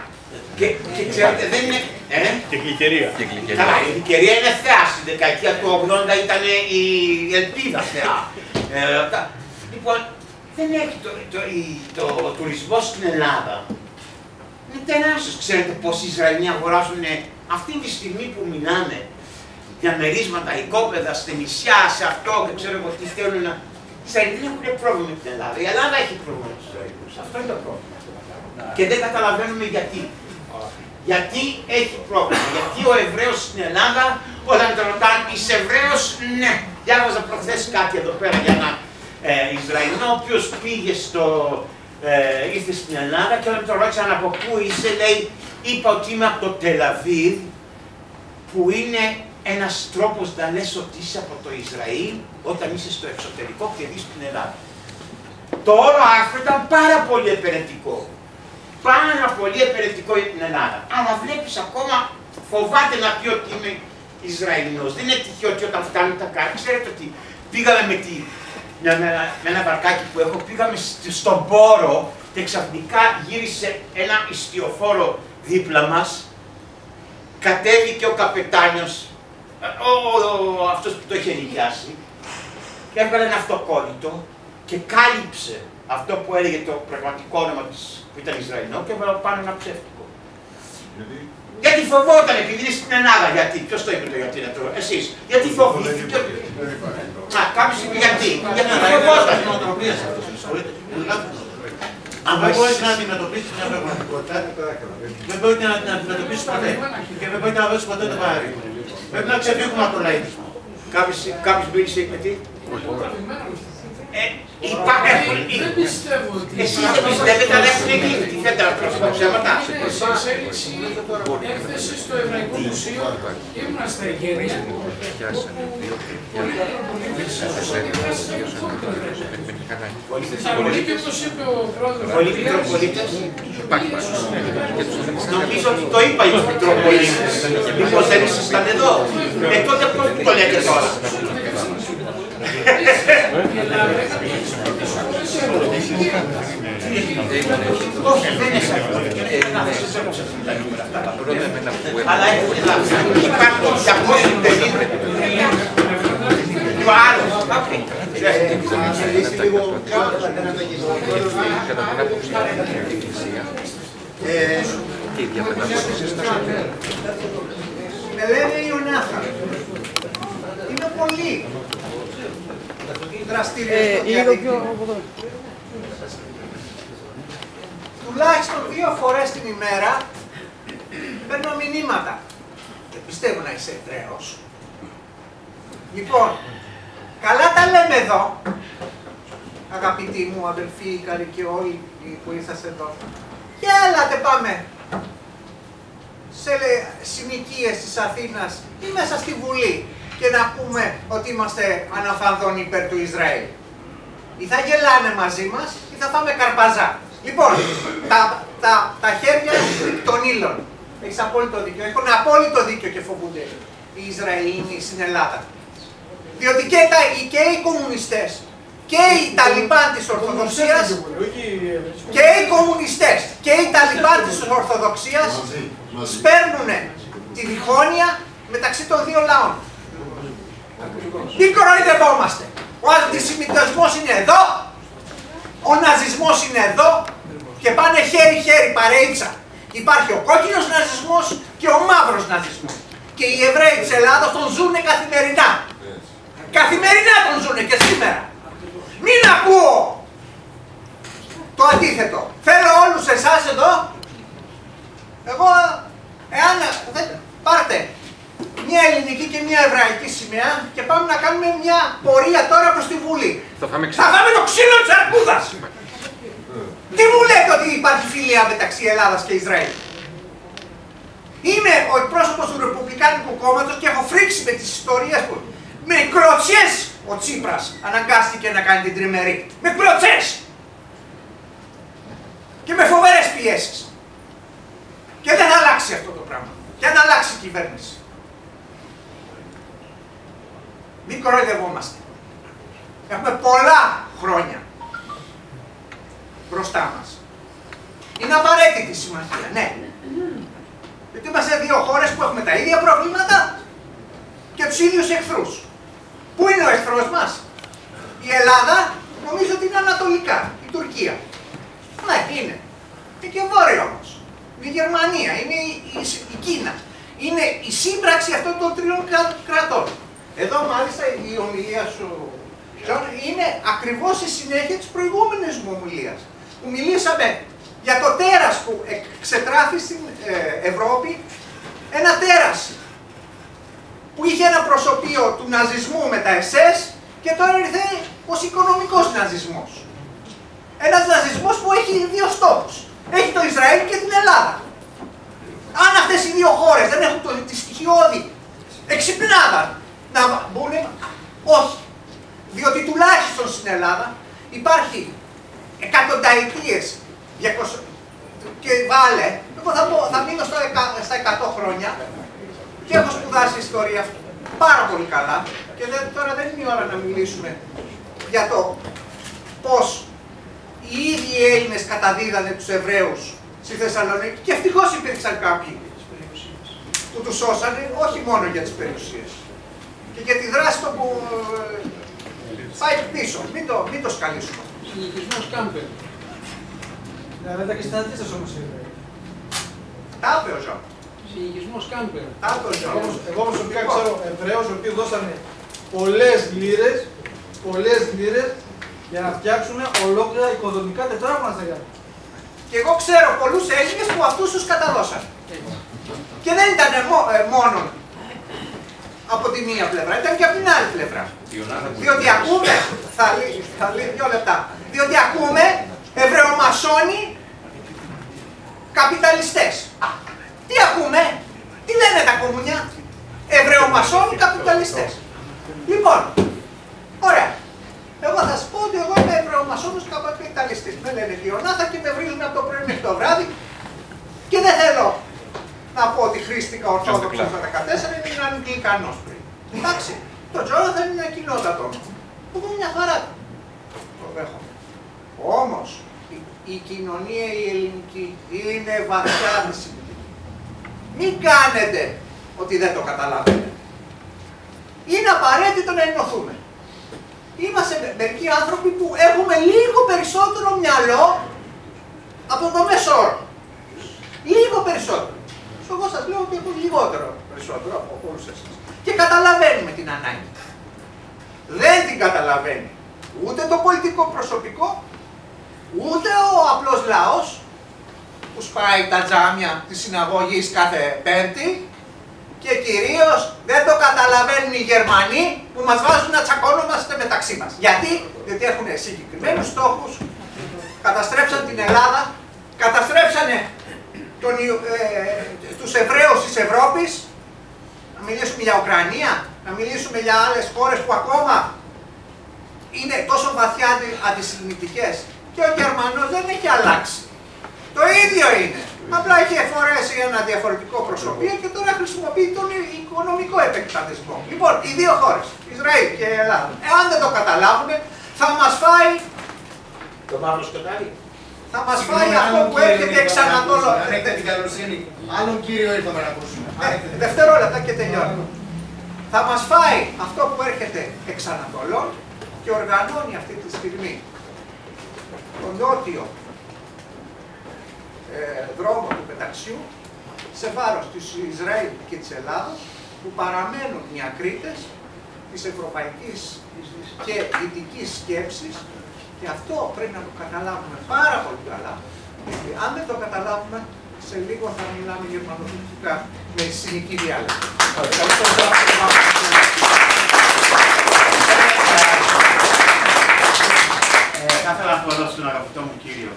Και, και ξέρετε, δεν είναι, ε, Και γλυκερία. Και γλυκερία. Καλά, η ευκαιρία είναι θεά. Στην δεκαετία του 80 ήταν η ελπίδα θεά. Ε, αυτά. λοιπόν, δεν έχει το, το, η- το, τουρισμό στην Ελλάδα. Είναι τεράστιος. Ξέρετε πόσοι Ισραηλοί αγοράζουν αυτή τη στιγμή που μιλάμε διαμερίσματα, οικόπεδα, στη νησιά, σε αυτό και ξέρω εγώ τι θέλουν να. Οι Ισραηλοί δεν έχουν πρόβλημα με την Ελλάδα. Η Ελλάδα έχει πρόβλημα με τους Ισραηλούς. Αυτό είναι το πρόβλημα. Και δεν καταλαβαίνουμε γιατί. Γιατί έχει πρόβλημα. Γιατί ο Εβραίος στην Ελλάδα, όταν τον ρωτάνε, είσαι Εβραίος, ναι. Διάβαζα προχθές κάτι εδώ πέρα για ένα ε, Ισραηλινό, ο οποίος πήγε στο. Ε, ήρθε στην Ελλάδα και όταν τον ρώτησαν από πού είσαι, λέει, είπα ότι είμαι από το Τελαβίδ, που είναι ένας τρόπος να λες ότι είσαι από το Ισραήλ όταν είσαι στο εξωτερικό και δεις την Ελλάδα. Το όλο άρθρο ήταν πάρα πολύ επαιρετικό. Πάρα πολύ επαιρετικό για την Ελλάδα. Αλλά βλέπεις ακόμα φοβάται να πει ότι είμαι Ισραηλινός. Δεν είναι τυχαίο ότι όταν φτάνουν τα κάρτα, ξέρετε ότι πήγαμε με, τη, με, με- με ένα βαρκάκι που έχω, πήγαμε σ- στον πόρο και ξαφνικά γύρισε ένα ιστιοφόρο δίπλα μας κατέβηκε ο καπετάνιος, ε, ο, ο, αυτός που το είχε νοικιάσει και έβγαλε ένα αυτοκόλλητο και κάλυψε αυτό που έλεγε το πραγματικό όνομα της που ήταν Ισραηλινό και έβαλε πάνω ένα ψεύτικο. Γιατί φοβόταν επειδή είναι στην Ελλάδα, γιατί, ποιος το είπε το γιατί είναι τώρα, εσείς, γιατί φοβήθηκες ότι... Α, κάποιος είπε γιατί, γιατί φοβόταν. Αν δεν μπορείς να αντιμετωπίσεις μια πραγματικότητα, δεν μπορείς να την αντιμετωπίσεις ποτέ. Και δεν μπορείς να δώσεις ποτέ το παράδειγμα. Πρέπει να ξεφύγουμε από τον λαϊκισμό. Κάποιος, κάποιος μίλησε, είπε τι; Ε, υπά, έχουν, Δεν πιστεύω ότι. Εσείς δεν πιστεύετε, αλλά έχουν γίνει. Τι θέλετε να προσφέρω ψέματα. Είναι σε εξέλιξη έκθεση στο Εβραϊκό Μουσείο. Ήμουνα στα Εγγένεια. Πολύ και όπως είπε ο πρόεδρος. Πολλοί Μητροπολίτες. Νομίζω ότι το είπα οι Μητροπολίτες. Μήπως δεν ήσασταν εδώ; Ε, τότε πώς το λέτε τώρα; Όχι, δεν είναι σαν Αλλά έχουν λάθος. Υπάρχουν 250. Το άλλο. Κατά την άποψη του η Εκκλησία και η διαπαιδαγώγηση στα σχολεία. Με λένε Ιωνάθα. Είμαι πολύ δραστήριος στο διαδίκτυο. Τουλάχιστον δύο φορές την ημέρα παίρνω μηνύματα. Δεν πιστεύω να είσαι Εβραίος. Λοιπόν, καλά τα λέμε εδώ, αγαπητοί μου αδελφοί, καλοί και όλοι που ήρθατε εδώ. Και έλατε πάμε σε λε- συνοικίες της Αθήνας ή μέσα στη Βουλή και να πούμε ότι είμαστε αναφανδόν υπέρ του Ισραήλ. Ή θα γελάνε μαζί μας ή θα φάμε καρπαζά. Λοιπόν, τα, τα, τα χέρια των ήλων. Έχεις απόλυτο δίκιο. Έχουν απόλυτο δίκιο και φοβούνται οι Ισραηλοί στην Ελλάδα. Διότι και, τα, και οι κομμουνιστές και οι Ταλιμπάν της Ορθοδοξίας και οι κομμουνιστές και οι Ταλιμπάν της Ορθοδοξίας σπέρνουν τη διχόνοια μεταξύ των δύο λαών. Τι κοροϊδευόμαστε. Ο αντισημιτισμός είναι εδώ, ο ναζισμός είναι εδώ και πάνε χέρι-χέρι παρέιτσα. Υπάρχει ο κόκκινος ναζισμός και ο μαύρος ναζισμός. Και οι Εβραίοι της Ελλάδος τον ζουνε καθημερινά. Καθημερινά τον ζουνε και σήμερα. Μην ακούω το αντίθετο. Θέλω όλους εσάς εδώ, εγώ, εάν, δεν, πάρτε μια ελληνική και μια εβραϊκή σημαία και πάμε να κάνουμε μια πορεία τώρα προς τη Βουλή. Θα φάμε Θα φάμε το ξύλο της αρκούδας. Τι μου λέτε ότι υπάρχει φιλία μεταξύ Ελλάδας και Ισραήλ; Είμαι ο εκπρόσωπος του Ρεπουμπλικάνικου Κόμματος και έχω φρίξει με τις ιστορίες του. Με κροτσές ο Τσίπρας αναγκάστηκε να κάνει την τριμερή. Με κροτσές. Και με φοβερές πιέσεις. Και δεν θα αλλάξει αυτό το πράγμα. Και αν αλλάξει η κυβέρνηση. Μην κοροϊδευόμαστε. Έχουμε πολλά χρόνια μπροστά μας. Είναι απαραίτητη η συμμαχία, ναι. Γιατί είμαστε δύο χώρες που έχουμε τα ίδια προβλήματα και τους ίδιους εχθρούς. Πού είναι ο εχθρός μας; Η Ελλάδα, ο νομίζω ότι είναι ανατολικά, η Τουρκία. Ναι, είναι. Είναι και βόρειο όμως. Είναι η Γερμανία, είναι η, η- η Κίνα. Είναι η σύμπραξη αυτών των τριών κρα- κρατών. Εδώ μάλιστα η ομιλία σου, Τζον, είναι ακριβώς η συνέχεια της προηγούμενης μου ομιλίας. Που μιλήσαμε για το τέρας που εξετράφη στην ε, Ευρώπη, ένα τέρας που είχε ένα προσωπείο του ναζισμού με τα SS και τώρα ήρθε ως οικονομικός ναζισμός. Ένας ναζισμός που έχει δύο στόχους. Έχει το Ισραήλ και την Ελλάδα. Αν αυτές οι δύο χώρες δεν έχουν το, τη στοιχειώδη εξυπνάδα να μπουν, όχι. Διότι τουλάχιστον στην Ελλάδα υπάρχει εκατονταετίες, 200 και βάλε, εγώ θα, πω, θα μείνω στο, εκα- στα 100 χρόνια και έχω σπουδάσει ιστορία πάρα πολύ καλά και δεν, τώρα δεν είναι η ώρα να μιλήσουμε για το πώς οι ίδιοι οι Έλληνες καταδίδανε τους Εβραίους στη Θεσσαλονίκη και ευτυχώς υπήρξαν κάποιοι που τους σώσανε όχι μόνο για τις περιουσίες και για τη δράση του που ε, πάει πίσω. Μην το, μην το σκαλίσουμε. Συνοικισμός Κάμπελ. Βέβαια και στην αντίσταση όμως είναι. Τα είπε ο Ζω. Συνοικισμός Κάμπελ. Τα είπε ο Ζω. Εγώ όμως- Εγώ όμως προσωπικά ξέρω Εβραίους οι οποίοι δώσανε πολλές λίρες, πολλές λίρες για να φτιάξουν ολόκληρα οικοδομικά τετράγωνα στα Γιάννενα. Και εγώ ξέρω πολλούς Έλληνες που αυτούς τους καταδώσαν. Και δεν ήταν μο- ε, μόνο από τη μία πλευρά, ήταν και από την άλλη πλευρά. Διότι ακούμε, θα λύσει, θα λύσει δύο λεπτά, διότι ακούμε Εβραιομασόνοι καπιταλιστές. Τι ακούμε, τι λένε τα κομμουνιά, Εβραιομασόνοι καπιταλιστές. Λοιπόν, ωραία. Εγώ θα σας πω ότι εγώ είμαι Εβραιομασόνος καπιταλιστής. Με λένε Διονάθα και με βρίζουν από το πρωί μέχρι το βράδυ και δεν θέλω να πω ότι χρήστηκα ορθόδοξος το 14, ήμουν Αγγλικανός πριν. Εντάξει, το Τζόναθαν είναι ένα κοινότατο. Που είναι μια χαρά. Το δέχομαι. Όμως, η, η κοινωνία η ελληνική είναι βαθιά δυσυντητική. Μην κάνετε ότι δεν το καταλαβαίνετε. Είναι απαραίτητο να ενωθούμε. Είμαστε με- μερικοί άνθρωποι που έχουμε λίγο περισσότερο μυαλό από το μέσο όρο. Λίγο περισσότερο. Εγώ σας λέω ότι έχω λιγότερο περισσότερο από όλους εσάς. Και καταλαβαίνουμε την ανάγκη. Δεν την καταλαβαίνει ούτε το πολιτικό προσωπικό, ούτε ο απλός λαός που σπάει τα τζάμια της συναγωγής κάθε πέμπτη και κυρίως δεν το καταλαβαίνουν οι Γερμανοί που μας βάζουν να τσακώνομαστε μεταξύ μας. Γιατί, γιατί έχουν συγκεκριμένους στόχους, καταστρέψαν την Ελλάδα, καταστρέψανε τον, Ιου- ε, τους Εβραίους της Ευρώπης, να μιλήσουμε για Ουκρανία, να μιλήσουμε για άλλες χώρες που ακόμα είναι τόσο βαθιά αντι- αντισημιτικές και ο Γερμανός δεν έχει αλλάξει. Το ίδιο είναι. Απλά έχει φορέσει ένα διαφορετικό προσωπείο και τώρα χρησιμοποιεί τον οικονομικό επεκτατισμό. Λοιπόν, οι δύο χώρες, Ισραήλ και η Ελλάδα, εάν δεν το καταλάβουν, θα μας φάει, Το μαύρο σκοτάδι. θα μας φάει αυτό που έρχεται εξ Ανατολών. Αν έχετε την καλοσύνη, άλλον κύριο ήρθαμε να ακούσουμε. Αν έχετε την- Δευτερόλεπτα και τελειώνω. Θα μας φάει αυτό που έρχεται εξ Ανατολών και οργανώνει αυτή τη στιγμή τον νότιο ε, δρόμο του πεταξιού σε βάρος της Ισραήλ και της Ελλάδος που παραμένουν οι ακρίτες της ευρωπαϊκής και δυτικής σκέψης και αυτό πρέπει να το καταλάβουμε πάρα πολύ καλά γιατί αν δεν το καταλάβουμε σε λίγο θα μιλάμε γερμανοδυτικά με συνοική διάλεκτο. Ευχαριστώ πάρα Ε, θα ήθελα να πω εδώ στον αγαπητό μου κύριο.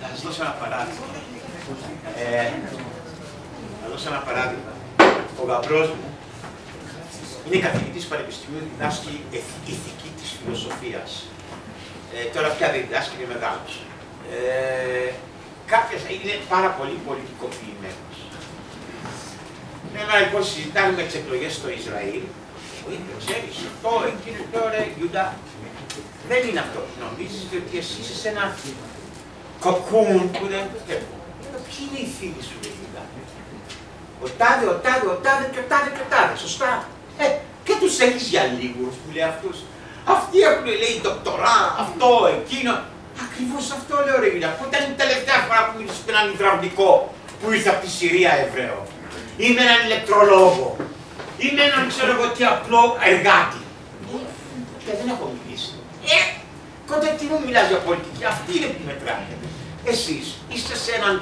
Να σας δώσω ένα παράδειγμα. Ε, να δώσω ένα παράδειγμα. Ο γαμπρός μου είναι καθηγητής πανεπιστημίου, διδάσκει ηθ- ηθική της φιλοσοφίας. Ε, τώρα πια δεν διδάσκει, είναι μεγάλος. Ε, κάποιες, είναι πάρα πολύ πολιτικοποιημένος. Ένα λοιπόν συζητάμε με τις εκλογές στο Ισραήλ. Ο είπε, ξέρεις, αυτό, εκείνο, τώρα, Ιούντα, δεν είναι αυτό. Νομίζεις ότι εσύ είσαι σε ένα κοκκούν που δεν... Λέω, Ποιοι είναι οι φίλοι σου, ρε Ιούντα. Ο τάδε, ο τάδε, ο τάδε και ο τάδε και ο τάδε. Σωστά. Ε, και τους έχεις για λίγους, που λέει αυτούς. Αυτοί έχουν λέει ντοκτορά, αυτό, εκείνο. Ακριβώς αυτό λέω ρε Γιλιά. Πού ήταν η τελευταία φορά που μίλησε με έναν υδραυλικό που ήρθε από τη Συρία Εβραίο. Ή με έναν ηλεκτρολόγο. Ή με έναν ξέρω εγώ τι απλό εργάτη. Και δεν έχω μιλήσει. Ε, κότε τι μου μιλάς για πολιτική, αυτή είναι που μετράει. Εσείς είστε σε έναν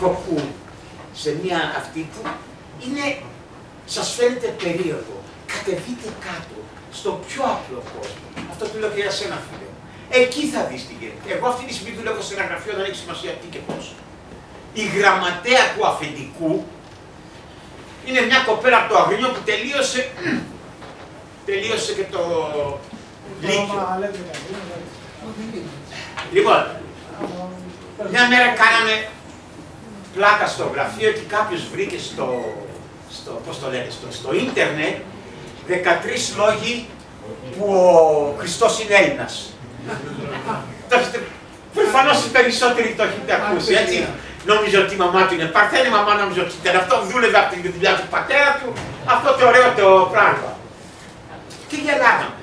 κοπού, σε μια αυτή που είναι, σας φαίνεται περίεργο. Κατεβείτε κάτω, στο πιο απλό κόσμο. Αυτό που λέω και για σένα φίλε. Εκεί θα δεις τι γίνεται. Εγώ αυτή τη στιγμή δουλεύω σε ένα γραφείο, δεν έχει σημασία τι και πώς. Η γραμματέα του αφεντικού είναι μια κοπέλα από το Αγρίνιο που τελείωσε, τελείωσε και το Λύκειο. Λοιπόν, μια μέρα κάναμε πλάκα στο γραφείο και κάποιος βρήκε στο, στο, πώς το λένε, στο, στο ίντερνετ 13 λόγοι που ο Χριστός είναι Έλληνας. Προφανώς οι περισσότεροι το έχετε ακούσει, έτσι. Νόμιζε ότι η μαμά του είναι Παρθένη, η μαμά νόμιζε ότι ήταν αυτό, δούλευε από τη δουλειά του πατέρα του, αυτό το ωραίο το πράγμα. Και γελάγαμε.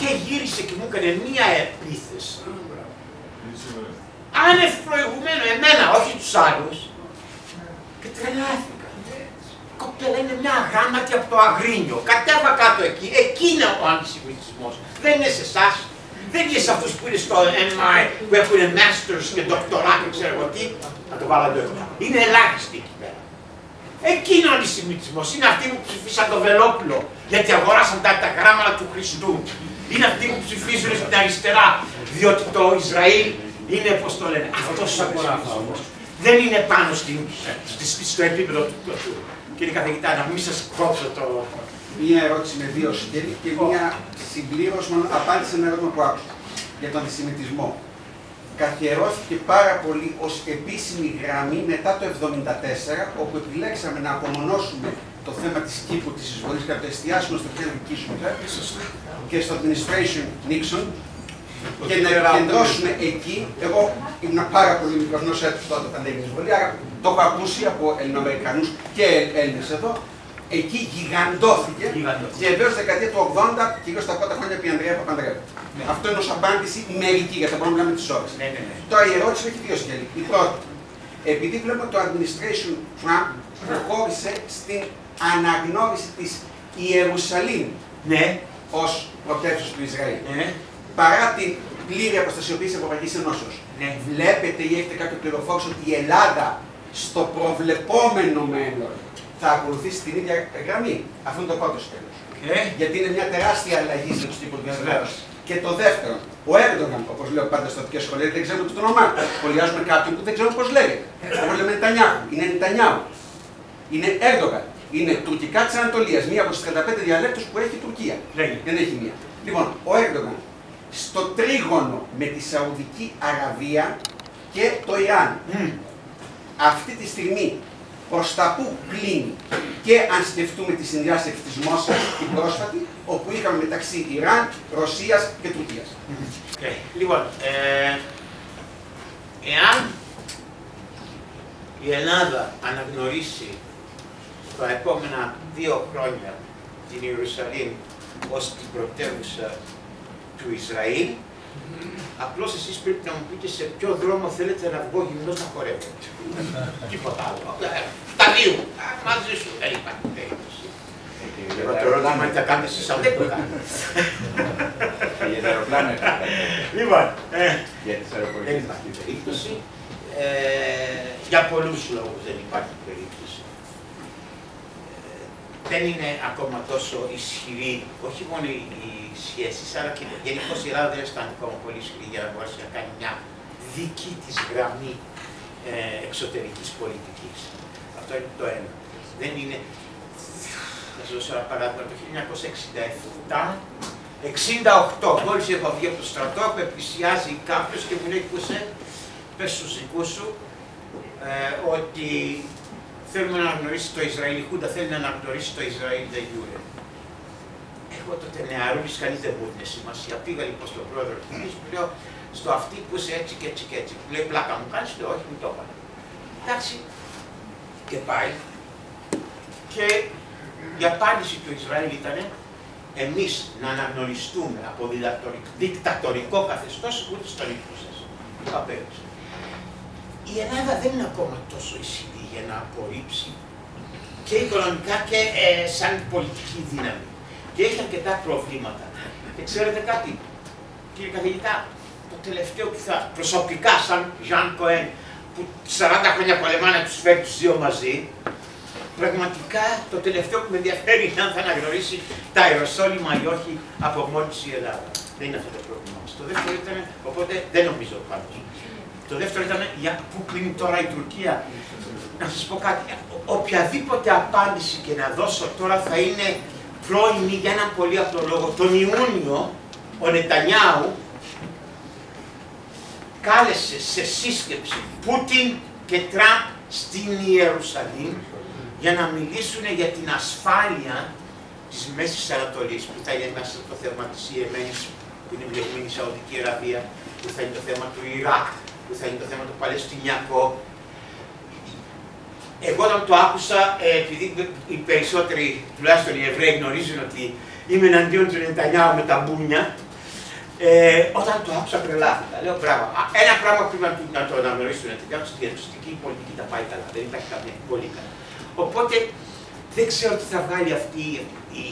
Και γύρισε και μου έκανε μία επίθεση. Άνευ προηγουμένου, εμένα, όχι τους άλλους. Και τρελάθηκα. Κοπέλα είναι μια αγράμματη από το αγρίνιο. Κατέβα κάτω εκεί. Εκεί είναι ο αντισημιτισμός. Δεν είναι σε εσάς. Δεν είναι σε αυτού που είναι στο MI, που έχουν masters και doctorate και ξέρω εγώ τι. Να το βάλω εδώ. Είναι ελάχιστοι εκεί πέρα. Εκεί είναι ο αντισημιτισμό. Είναι αυτοί που ψηφίσαν το Βελόπουλο γιατί αγοράσαν τα, τα γράμματα του Χριστού. Είναι αυτοί που ψηφίζουν στην αριστερά διότι το Ισραήλ είναι, πώς το λένε, αυτός αγοράς όμω. Δεν είναι πάνω στην, στο επίπεδο του, του, Κύριε καθηγητά, να μην σας κόψω το. Μία ερώτηση με δύο σκέλη και μία συμπλήρωση, μάλλον απάντηση σε ένα ερώτημα που άκουσα για τον αντισημιτισμό. Καθιερώθηκε πάρα πολύ ως επίσημη γραμμή μετά το 1974, όπου επιλέξαμε να απομονώσουμε το θέμα της Κύπρου, της εισβολής και να το εστιάσουμε στο Henry Kissinger και στο administration Nixon και να επικεντρώσουμε εκεί. Εγώ ήμουν πάρα πολύ μικρός ενό έτου τότε όταν έγινε εισβολή, άρα το έχω ακούσει από Ελληνοαμερικανούς και Έλληνες εδώ. Εκεί γιγαντώθηκε και βεβαίω στη δεκαετία του 80, κυρίω τα πρώτα χρόνια επί Ανδρέα Παπανδρέου. Ναι. Αυτό είναι ως απάντηση μερική, γιατί μπορούμε να μιλάμε τις ώρες. Ναι, ναι, ναι. Τώρα η ερώτηση έχει δύο σκέλη. Η πρώτη, επειδή βλέπουμε το administration Trump προχώρησε στην αναγνώριση της Ιερουσαλήμ ναι. ως πρωτεύουσα του Ισραήλ. Ναι. Παρά την πλήρη αποστασιοποίηση της Ευρωπαϊκής Ενώσεως. Ναι. Βλέπετε ή έχετε κάποια πληροφόρηση ότι η Ελλάδα στο προβλεπόμενο μέλλον θα ακολουθήσει την ίδια γραμμή. Αυτό είναι το πρώτο σκέλο. Okay. Γιατί είναι μια τεράστια αλλαγή σε του τύπου Και το δεύτερο, ο Έρντογαν, όπως λέω πάντα στο αττικέ σχολεία, δεν ξέρουμε το όνομά του. Σχολιάζουμε κάποιον που δεν ξέρουμε πώς λέγεται. Εγώ λέμε Νετανιάχου. Είναι Νετανιάχου. Είναι Έρντογαν. Είναι τουρκικά της Ανατολίας. Μία από τις 35 διαλέκτους που έχει η Τουρκία. Λέγει. Δεν έχει μία. Λοιπόν, ο Έρντογαν στο τρίγωνο με τη Σαουδική Αραβία και το Ιράν. Mm. Αυτή τη στιγμή προς τα που κλείνει και αν σκεφτούμε τη συνδιάσκεψη της Μόσχας την πρόσφατη, όπου είχαμε μεταξύ Ιράν, Ρωσίας και Τουρκίας. Okay. Λοιπόν, ε, εάν η Ελλάδα αναγνωρίσει τα επόμενα δύο χρόνια την Ιερουσαλήμ ως την πρωτεύουσα του Ισραήλ, Απλώς εσείς πρέπει να μου πείτε σε ποιο δρόμο θέλετε να βγω γυμνός να χορεύω. Τίποτα άλλο. Τα δύο. Μαζί σου δεν υπάρχει περίπτωση. Εγώ το ερώτημα είναι θα κάνετε εσείς, αλλά δεν το κάνετε. Για τα αεροπλάνα. Λοιπόν, Για τις αεροπορικές. δεν υπάρχει περίπτωση. Ε, για πολλούς λόγους δεν υπάρχει περίπτωση. Ε, δεν είναι ακόμα τόσο ισχυρή, όχι μόνο η, η σχέσεις, αλλά και γενικώ η Ελλάδα δεν αισθάνεται ακόμα πολύ ισχυρή για να μπορέσει να κάνει μια δική της γραμμή ε, εξωτερικής πολιτικής. Αυτό είναι το ένα. Δεν είναι... Θα σας δώσω ένα παράδειγμα. Το 1967 68, μόλις έχω βγει από το στρατό, με πλησιάζει κάποιος και μου λέει, κούσε, πες στους δικούς σου, ε, ότι θέλουμε να αναγνωρίσει το Ισραήλ, η Χούντα θέλει να αναγνωρίσει το Ισραήλ de jure. Εγώ τότε νεαρούλης, κανεί δεν μου έδινε σημασία. Πήγα λοιπόν στον πρόεδρο του Κινή, μου λέω στο αυτή που είσαι έτσι και έτσι και έτσι. Μου λέει πλάκα μου κάνεις, λέω όχι, μου το έπανε. Εντάξει. Και πάει. Και η απάντηση του Ισραήλ ήταν εμείς να αναγνωριστούμε από δικτατορικό καθεστώς ούτε στον ύπνο σας. Η Ελλάδα δεν είναι ακόμα τόσο ισχυρή για να απορρίψει και οικονομικά και ε, σαν πολιτική δύναμη. Και έχει αρκετά προβλήματα. Και ξέρετε κάτι, κύριε καθηγητά, το τελευταίο που θα προσωπικά σαν Ζαν Κοέν, που 40 χρόνια πολεμά να τους φέρει τους δύο μαζί, πραγματικά το τελευταίο που με ενδιαφέρει είναι αν θα αναγνωρίσει τα αεροσόλυμα ή όχι από μόνη η Ελλάδα. Δεν είναι αυτό το πρόβλημα μας. Το δεύτερο ήταν, οπότε δεν νομίζω πάντως. Το δεύτερο ήταν για πού κλείνει τώρα η Τουρκία. Να σας πω κάτι, οποιαδήποτε απάντηση και να δώσω τώρα θα είναι πρώιμη για έναν πολύ απλό λόγο. Τον Ιούνιο ο Νετανιάου κάλεσε σε σύσκεψη Πούτιν και Τραμπ στην Ιερουσαλήμ για να μιλήσουν για την ασφάλεια της Μέσης Ανατολής που θα είναι μέσα το θέμα της Ιεμένης που είναι η Σαουδική Αραβία, που θα είναι το θέμα του Ιράκ, που θα είναι το θέμα του Παλαιστινιακό. Εγώ όταν το άκουσα, ε, επειδή οι περισσότεροι, τουλάχιστον οι Εβραίοι γνωρίζουν ότι είμαι εναντίον του Νετανιάου με τα μπούνια, ε, όταν το άκουσα τρελάθηκα. Λέω πράγμα. Ένα πράγμα που πρέπει να το αναγνωρίσει του Νετανιάου, στη διαδικαστική πολιτική τα πάει καλά. Δεν υπάρχει καμία πολύ καλά. Οπότε δεν ξέρω τι θα βγάλει αυτή η,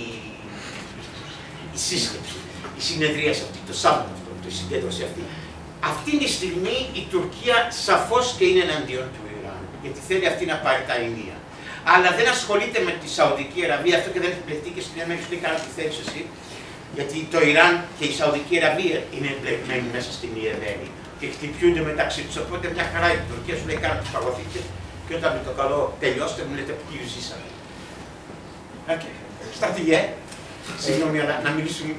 η σύσκεψη, η συνεδρία αυτή, το Σάββατο αυτό, το συγκέντρωση αυτή. Αυτή τη στιγμή η Τουρκία σαφώς και είναι εναντίον του Ιράν, γιατί θέλει αυτή να πάρει τα ενία. Αλλά δεν ασχολείται με τη Σαουδική Αραβία, αυτό και δεν έχει μπλεχτεί και στην Ελλάδα, σου λέει καλά τι θέλεις εσύ. Γιατί το Ιράν και η Σαουδική Αραβία είναι εμπλεκμένοι μέσα στην Ιεμένη και χτυπιούνται μεταξύ τους. Οπότε μια χαρά η Τουρκία σου λέει κάνω του παγωθείτε και όταν με το καλό τελειώσετε μου λέτε ποιου ζήσαμε. Okay. Στρατηγέ, συγγνώμη, αλλά να μιλήσουμε.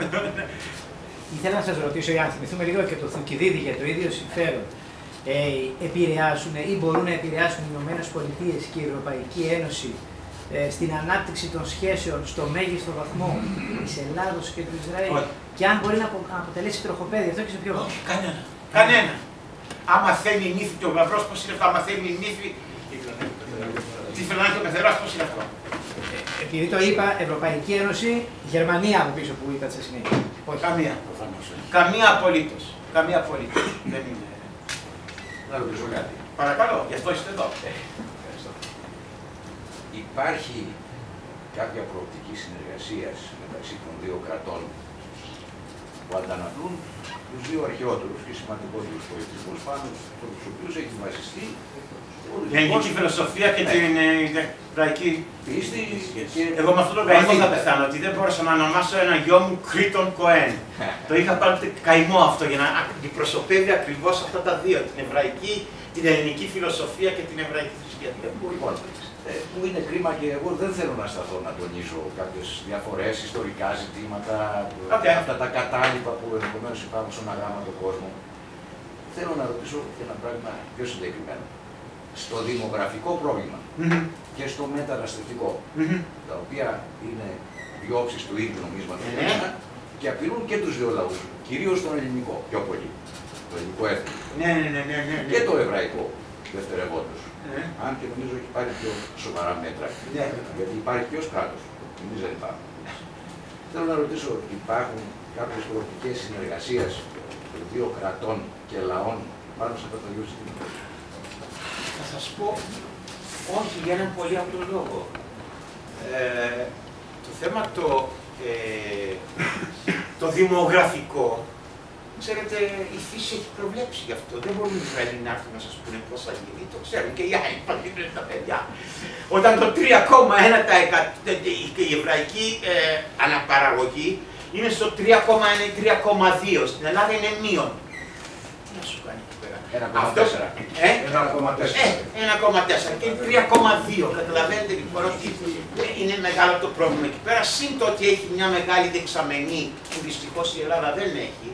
Ήθελα να σας ρωτήσω, αν θυμηθούμε λίγο και το Θουκυδίδη για το ίδιο συμφέρον, ε, επηρεάσουν ή μπορούν να επηρεάσουν οι ΗΠΑ και η Ευρωπαϊκή Ένωση ε, στην ανάπτυξη των σχέσεων στο μέγιστο βαθμό της Ελλάδος και του Ισραήλ; Και αν μπορεί να αποτελέσει τροχοπέδι, αυτό και σε ποιο; Βαθμό. Κανένα. Κανένα. Άμα θέλει η νύφη, και ο γαμπρό πώς είναι αυτό, άμα θέλει η νύφη, τι φυλάει το καθερό, πώς είναι αυτό; Επειδή το είπα, Ευρωπαϊκή Ένωση, Γερμανία από πίσω που είπατε σε συνέχεια. Όχι. Καμία προφανώς. Καμία απολύτως. Καμία απολύτως. Δεν είναι. Να ρωτήσω κάτι. Παρακαλώ, γι' αυτό είστε εδώ. Υπάρχει κάποια προοπτική συνεργασίας μεταξύ των δύο κρατών που αντανακλούν τους δύο αρχαιότερους και σημαντικότερους πολιτισμούς πάνω στου οποίους έχει βασιστεί η ελληνική φιλοσοφία και την ε, εβραϊκή πίστη. Εγώ με αυτόν τον καημό θα πεθάνω, ότι δεν μπόρεσα να ονομάσω ένα γιο μου Κρήτον Κοέν. το είχα πάντοτε καημό αυτό για να αντιπροσωπεύει ακριβώς αυτά τα δύο, την εβραϊκή, την ελληνική φιλοσοφία και την εβραϊκή θρησκεία. Λοιπόν, ε, που είναι κρίμα και εγώ δεν θέλω να σταθώ να τονίσω κάποιες διαφορές, ιστορικά ζητήματα, okay. αυτά τα κατάλοιπα που ενδεχομένως υπάρχουν στον αγράμματο κόσμο. Θέλω να ρωτήσω για ένα πράγμα πιο συγκεκριμένο στο δημογραφικό πρόβλημα και στο μεταναστευτικό, τα οποία είναι διώξεις του ίδιου νομίσματος mm και απειλούν και τους δύο λαούς, κυρίως τον ελληνικό πιο πολύ. Το ελληνικό έθνος. Ναι, ναι, ναι, ναι, ναι, Και το εβραϊκό δευτερευόντω. Αν και νομίζω έχει πάρει πιο σοβαρά μέτρα. Γιατί υπάρχει και ω κράτο. Εμείς δεν υπάρχουν. Θέλω να ρωτήσω, υπάρχουν κάποιες προοπτικές συνεργασίας των δύο κρατών και λαών πάνω σε αυτό το δύο ζητήματα. Θα σας πω όχι για έναν πολύ απλό λόγο. Ε, το θέμα το, ε, το δημογραφικό, ξέρετε, η φύση έχει προβλέψει γι' αυτό. Δεν μπορούν οι Ισραηλοί να έρθουν να σας πούνε πώς θα γίνει. Το ξέρουν και οι άλλοι παντήνουν τα παιδιά. Όταν το 3,1% και η εβραϊκή ε, αναπαραγωγή είναι στο 3,1 ή 3,2. Στην Ελλάδα είναι μείον. Τι να σου κάνει. 1,4. Ε; 1,4 και 3,2. Καταλαβαίνετε λοιπόν ότι είναι μεγάλο το πρόβλημα εκεί πέρα. Συν το ότι έχει μια μεγάλη δεξαμενή που δυστυχώς η Ελλάδα δεν έχει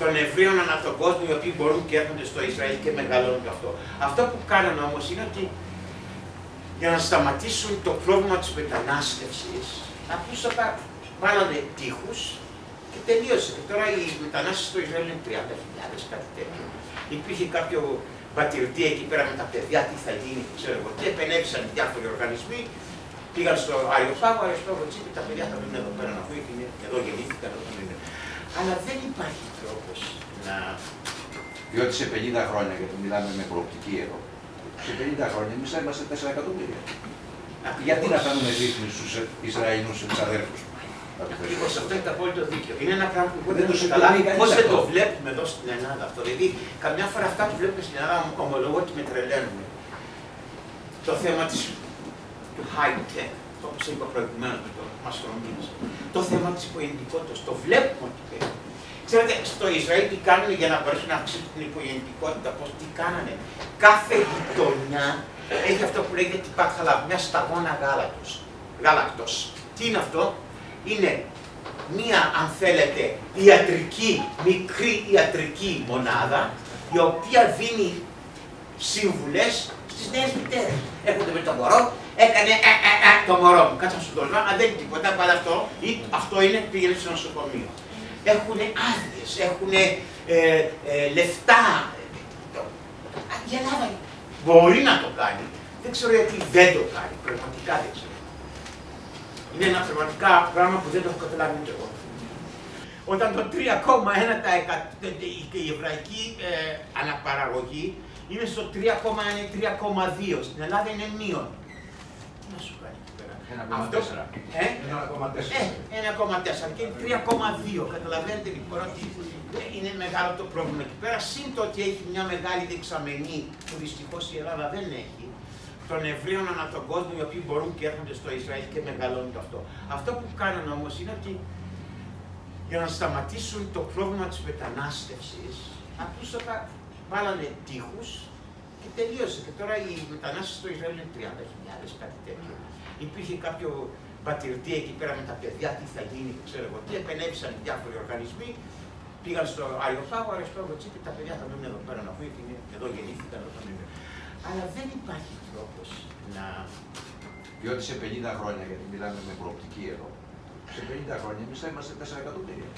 των Εβραίων ανά τον κόσμο οι οποίοι μπορούν και έρχονται στο Ισραήλ και μεγαλώνουν και αυτό. Αυτό που κάνανε όμως είναι ότι για να σταματήσουν το πρόβλημα της μετανάστευσης, απλώ βάλανε τείχους και τελείωσε. Και τώρα οι μετανάστες στο Ισραήλ είναι 30.000, κάτι τέτοιο υπήρχε κάποιο πατηρτή εκεί πέρα με τα παιδιά, τι θα γίνει, ξέρω εγώ, και επενέβησαν διάφοροι οργανισμοί Πήγαν στο Αριοπάγο, ο Αριοπάγο είπε τα παιδιά θα μείνουν εδώ πέρα να φύγουν, είναι εδώ γεννήθηκαν, εδώ θα μείνουν. Αλλά δεν υπάρχει τρόπος να. Διότι σε 50 χρόνια, γιατί μιλάμε με προοπτική εδώ, σε 50 χρόνια εμείς θα είμαστε 4 εκατομμύρια. Γιατί να κάνουμε δείχνεις στους Ισραηλινούς εξαδέρφου Λοιπόν, αυτό είναι το απόλυτο δίκιο. Είναι ένα πράγμα που δεν το καταλάβει πώ δεν το βλέπουμε εδώ στην Ελλάδα αυτό. Δηλαδή, καμιά φορά αυτά που βλέπουμε στην Ελλάδα, ομολογώ ότι με τρελαίνουν. Το θέμα της, του high tech, όπως είπα προηγουμένως με το αστρονομία, το θέμα της υπογεννητικότητα, το βλέπουμε ότι παίζει. Ξέρετε, στο Ισραήλ τι κάνουν για να μπορέσουν να αυξήσουν την υπογεννητικότητα, πώς τι κάνανε; Κάθε γειτονιά έχει αυτό που λέγεται την μια σταγόνα γάλακτος. Τι είναι αυτό, είναι μία, αν θέλετε, ιατρική, μικρή ιατρική μονάδα, η οποία δίνει σύμβουλες στις νέες μητέρες. Έρχονται με το μωρό, έκανε ε, ε, ε, το μωρό μου, κάτσε στο δώσμα, αν δεν είναι τίποτα, πάλι αυτό, ή αυτό είναι, πήγαινε στο νοσοκομείο. Έχουν άδειες, έχουν ε, ε, λεφτά. Η Ελλάδα μπορεί να το κάνει, δεν ξέρω γιατί δεν το κάνει, πραγματικά δεν ξέρω. Είναι ένα πραγματικά πράγμα που δεν το έχω καταλάβει ούτε εγώ. Όταν το 3,1% η εβραϊκή ε, αναπαραγωγή είναι στο 3,1-3,2. Στην Ελλάδα είναι μείον. Τι να σου κάνει εκεί πέρα. 1,4. Ε; 1,4. Ε, και 3,2. Καταλαβαίνετε λοιπόν ότι είναι μεγάλο το πρόβλημα εκεί πέρα. Συν το ότι έχει μια μεγάλη δεξαμενή που δυστυχώς η Ελλάδα δεν έχει των Εβραίων ανά τον κόσμο, οι οποίοι μπορούν και έρχονται στο Ισραήλ και μεγαλώνουν το αυτό. Αυτό που κάνουν όμως είναι ότι για να σταματήσουν το πρόβλημα της μετανάστευσης, απλούστατα βάλανε τείχους και τελείωσε. Και τώρα οι μετανάστε στο Ισραήλ είναι 30.000, κάτι τέτοιο. Υπήρχε κάποιο πατηρτή εκεί πέρα με τα παιδιά, τι θα γίνει, ξέρω εγώ τι, επενέβησαν διάφοροι οργανισμοί, πήγαν στο Αριοφάγο, ο Αριοφάγο είπε τα παιδιά θα μείνουν εδώ πέρα να φύγουν, εδώ γεννήθηκαν, εδώ θα μείνουν. Αλλά δεν υπάρχει τρόπος να. Διότι σε 50 χρόνια, γιατί μιλάμε με προοπτική εδώ, σε 50 χρόνια εμείς θα είμαστε 4 εκατομμύρια.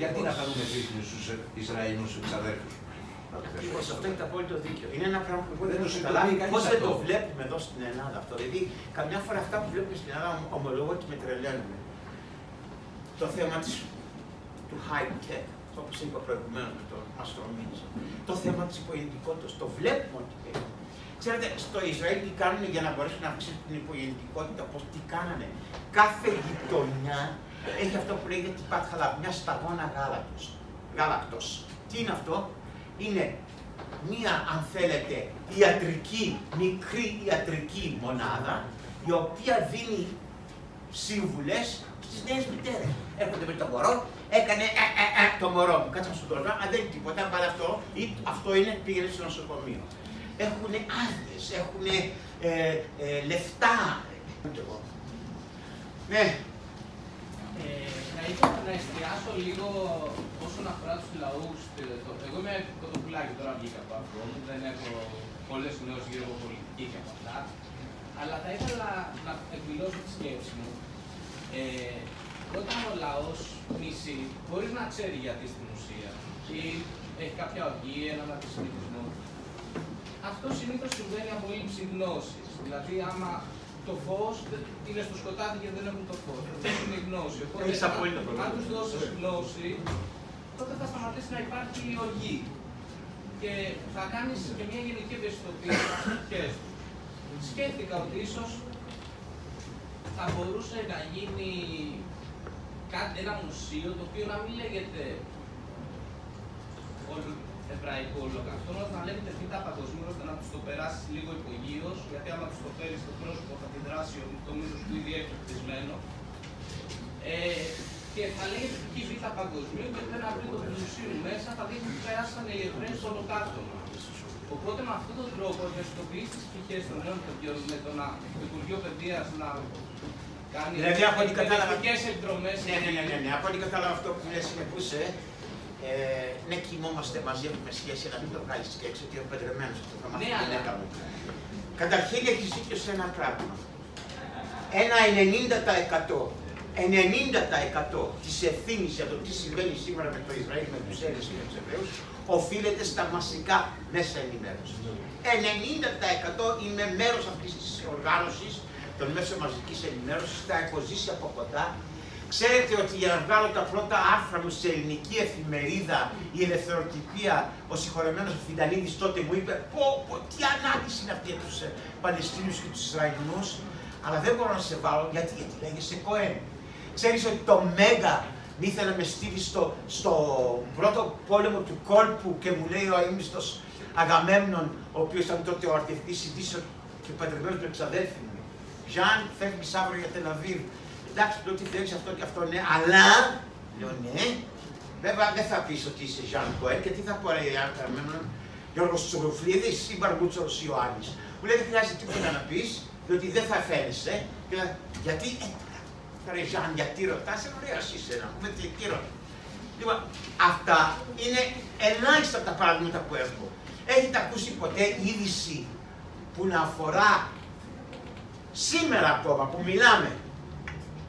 Γιατί να κάνουμε δείχνει στους Ισραηλινούς εξαδέρφους; Λοιπόν, αυτό είναι το απόλυτο δίκιο. Είναι ένα πράγμα που δεν το καταλάβει πώς δεν το βλέπουμε εδώ στην Ελλάδα αυτό. Δηλαδή, καμιά φορά αυτά που βλέπουμε στην Ελλάδα ομολογώ ότι με τρελαίνουν. Το θέμα της, του high tech, όπω είπα προηγουμένως με το αστρονομία, το θέμα της υπογεννητικότητας. Το βλέπουμε ότι παίζει. Ξέρετε, στο Ισραήλ τι κάνουν για να μπορέσουν να αυξήσουν την υπογεννητικότητα, πώ τι κάνανε. Κάθε γειτονιά έχει αυτό που λέγεται πατχαλά, μια σταγόνα γάλακτος. Τι είναι αυτό, είναι μία, αν θέλετε, ιατρική, μικρή ιατρική μονάδα, η οποία δίνει σύμβουλες στις νέες μητέρες. Έρχονται με το μωρό, έκανε ε, ε, ε, το μωρό μου, κάτσε στο τόλμα, αν δεν είναι τίποτα, πάρε αυτό, ή αυτό είναι, πήγαινε στο νοσοκομείο. Έχουν άδειες, έχουν ε, ε, λεφτά. Ναι. Ε, θα ήθελα να εστιάσω λίγο όσον αφορά τους λαούς. Εγώ είμαι κοτοπουλάκι τώρα βγήκα από αυτό, δεν έχω πολλές γνώσεις γύρω από πολιτική και από αυτά. Αλλά θα ήθελα να εκδηλώσω τη σκέψη μου. Ε, όταν ο λαός μισεί, μπορείς να ξέρει γιατί στην ουσία ή έχει κάποια οργή, έναν αντισημιτισμό. Αυτό συνήθως συμβαίνει από έλλειψη γνώσης. Δηλαδή, άμα το φως είναι στο σκοτάδι και δεν έχουν το φως. Αυτό είναι η γνώση. Οπότε, αν τους δώσεις γνώση, τότε θα σταματήσει να υπάρχει η οργή. Και θα κάνεις και μια γενική ευαισθητοποίηση στις του. Σκέφτηκα ότι ίσως θα μπορούσε να γίνει κάτι, ένα μουσείο το οποίο να μην λέγεται εβραϊκό ολοκαυτόνα, να λέγεται φύτα παγκοσμίως, ώστε να τους το περάσεις λίγο υπογείως, γιατί άμα τους το φέρεις στο πρόσωπο θα τη δράσει ο μύθο του ήδη έχει χτισμένο. Ε, και θα λέγεται εκεί β' παγκοσμίως και δεν βρει το μουσείο μέσα θα δείχνει ότι πέρασαν οι Εβραίοι στο ολοκαύτωμα. Οπότε με αυτόν τον τρόπο ευαισθητοποιεί τις πτυχέ των νέων παιδιών με το να το Υπουργείο Παιδείας να κάνει δηλαδή, από ό,τι κατάλαβα. εκδρομές. Ναι, ναι, ναι, ναι, ναι. Από ό,τι κατάλαβα αυτό που λες είναι που είσαι. Ε, ναι, κοιμόμαστε μαζί, έχουμε σχέση, να μην το βγάλεις και έξω, ότι είναι παντρεμένος αυτό θα μάθει την έκα μου. Καταρχήν έχεις δίκιο σε ένα πράγμα. Ένα 90% 90% της ευθύνης για το τι συμβαίνει σήμερα με το Ισραήλ, με τους Έλληνες και τους Εβραίους, οφείλεται στα μασικά μέσα ενημέρωσης. 90% είμαι μέρος αυτής της οργάνωσης των μέσων μαζικής ενημέρωσης, τα έχω ζήσει από κοντά. Ξέρετε ότι για να βγάλω τα πρώτα άρθρα μου σε ελληνική εφημερίδα, η ελευθεροτυπία, ο συγχωρεμένος Φιντανίδης τότε μου είπε πω, πω τι ανάγκηση είναι αυτή για τους ε, Παλαιστίνιους και τους Ισραηλινούς, αλλά δεν μπορώ να σε βάλω γιατί, γιατί λέγεσαι Κοέν. Ξέρεις ότι το Μέγα μη ήθελε να με στείλει στο, στο πρώτο πόλεμο του κόλπου και μου λέει ο αείμνηστος Αγαμέμνων, ο οποίος ήταν τότε ο αρτευτής ειδήσεων και παντρεμένος με εξαδέλφη μου. Ζαν, φεύγει αύριο για Τελαβίβ. Εντάξει, λέω τι θέλεις αυτό και αυτό, ναι, αλλά. Λέω ναι. Βέβαια δεν θα πεις ότι είσαι Ζαν Κοέν και τι θα πω, ρε Αγαμέμνων, Γιώργος Τσοροφλίδη ή Μπαρμπούτσο Ιωάννης. Μου λέει δεν χρειάζεται τίποτα να πεις, διότι δεν θα φαίνεσαι. Και, γιατί, ε, ρε Ζαν, γιατί ρωτάς, ε, ωραία, είσαι να πούμε τι, τι ρωτάς. Λοιπόν, αυτά είναι ελάχιστα τα παραδείγματα που έχω. Έχετε ακούσει ποτέ είδηση που να αφορά σήμερα ακόμα που μιλάμε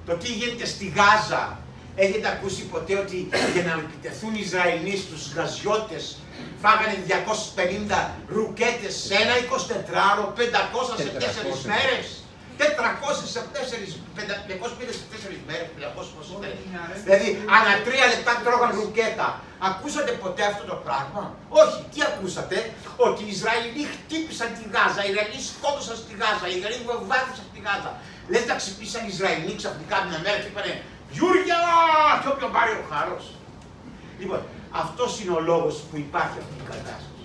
το τι γίνεται στη Γάζα. Έχετε ακούσει ποτέ ότι για να επιτεθούν οι Ισραηλοί στους Γαζιώτες φάγανε 250 ρουκέτες σε ένα 24ωρο, 500 σε 4 μέρες; 400 σε 4, 500 σε 4 μέρες, 500 πώς ήταν. Δηλαδή, ανά 3 λεπτά τρώγαν ρουκέτα. Ακούσατε ποτέ αυτό το πράγμα; Όχι, τι ακούσατε; Ότι οι Ισραηλοί χτύπησαν τη Γάζα, οι Ισραηλοί σκότωσαν στη Γάζα, οι Ισραηλοί βομβάρδισαν στη Γάζα. Λες τα ξυπήσαν οι Ισραηλοί ξαφνικά μια μέρα και είπανε Γιούρια! Και όποιον πάρει ο χάρος. Λοιπόν, αυτός είναι ο λόγος που υπάρχει αυτή η κατάσταση.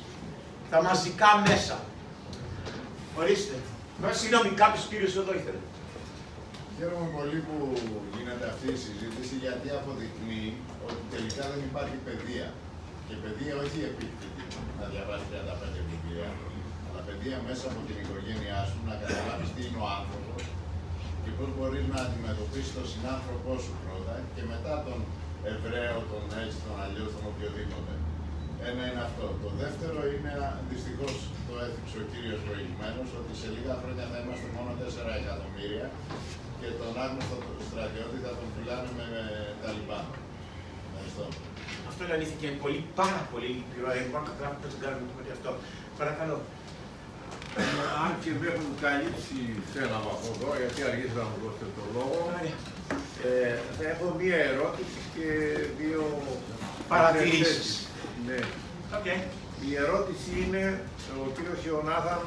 Τα μαζικά μέσα. Ορίστε. Συγγνώμη, κάποιος κύριος εδώ ήθελε. Χαίρομαι πολύ που γίνεται αυτή η συζήτηση γιατί αποδεικνύει ότι τελικά δεν υπάρχει παιδεία. Και παιδεία όχι επίθετη να διαβάσει 35 βιβλία, αλλά παιδεία μέσα από την οικογένειά σου να καταλάβεις τι είναι ο άνθρωπος και πώς μπορείς να αντιμετωπίσεις τον συνάνθρωπό σου πρώτα και μετά τον Εβραίο, τον έτσι, τον αλλιώ, τον οποιοδήποτε. Ένα είναι αυτό. Το δεύτερο είναι δυστυχώς το έθιξε ο κύριος προηγουμένως ότι σε λίγα χρόνια θα είμαστε μόνο 4 εκατομμύρια και τον άγνωστο στρατιώτη θα τον φυλάνε με, με τα λοιπά. Ευχαριστώ. Αυτό είναι αλήθεια και είναι πολύ, πάρα πολύ λυπηρό. Εγώ αν καταλάβω πώς δεν κάνουμε τίποτα αυτό. Παρακαλώ. Αν και με έχουν καλύψει σε ένα βαθμό εδώ, γιατί αργήσατε να μου δώσετε το λόγο, ε, θα έχω μία ερώτηση και δύο παρατηρήσεις. Ναι. Okay. Η ερώτηση είναι, ο κύριος Ιωνάθαν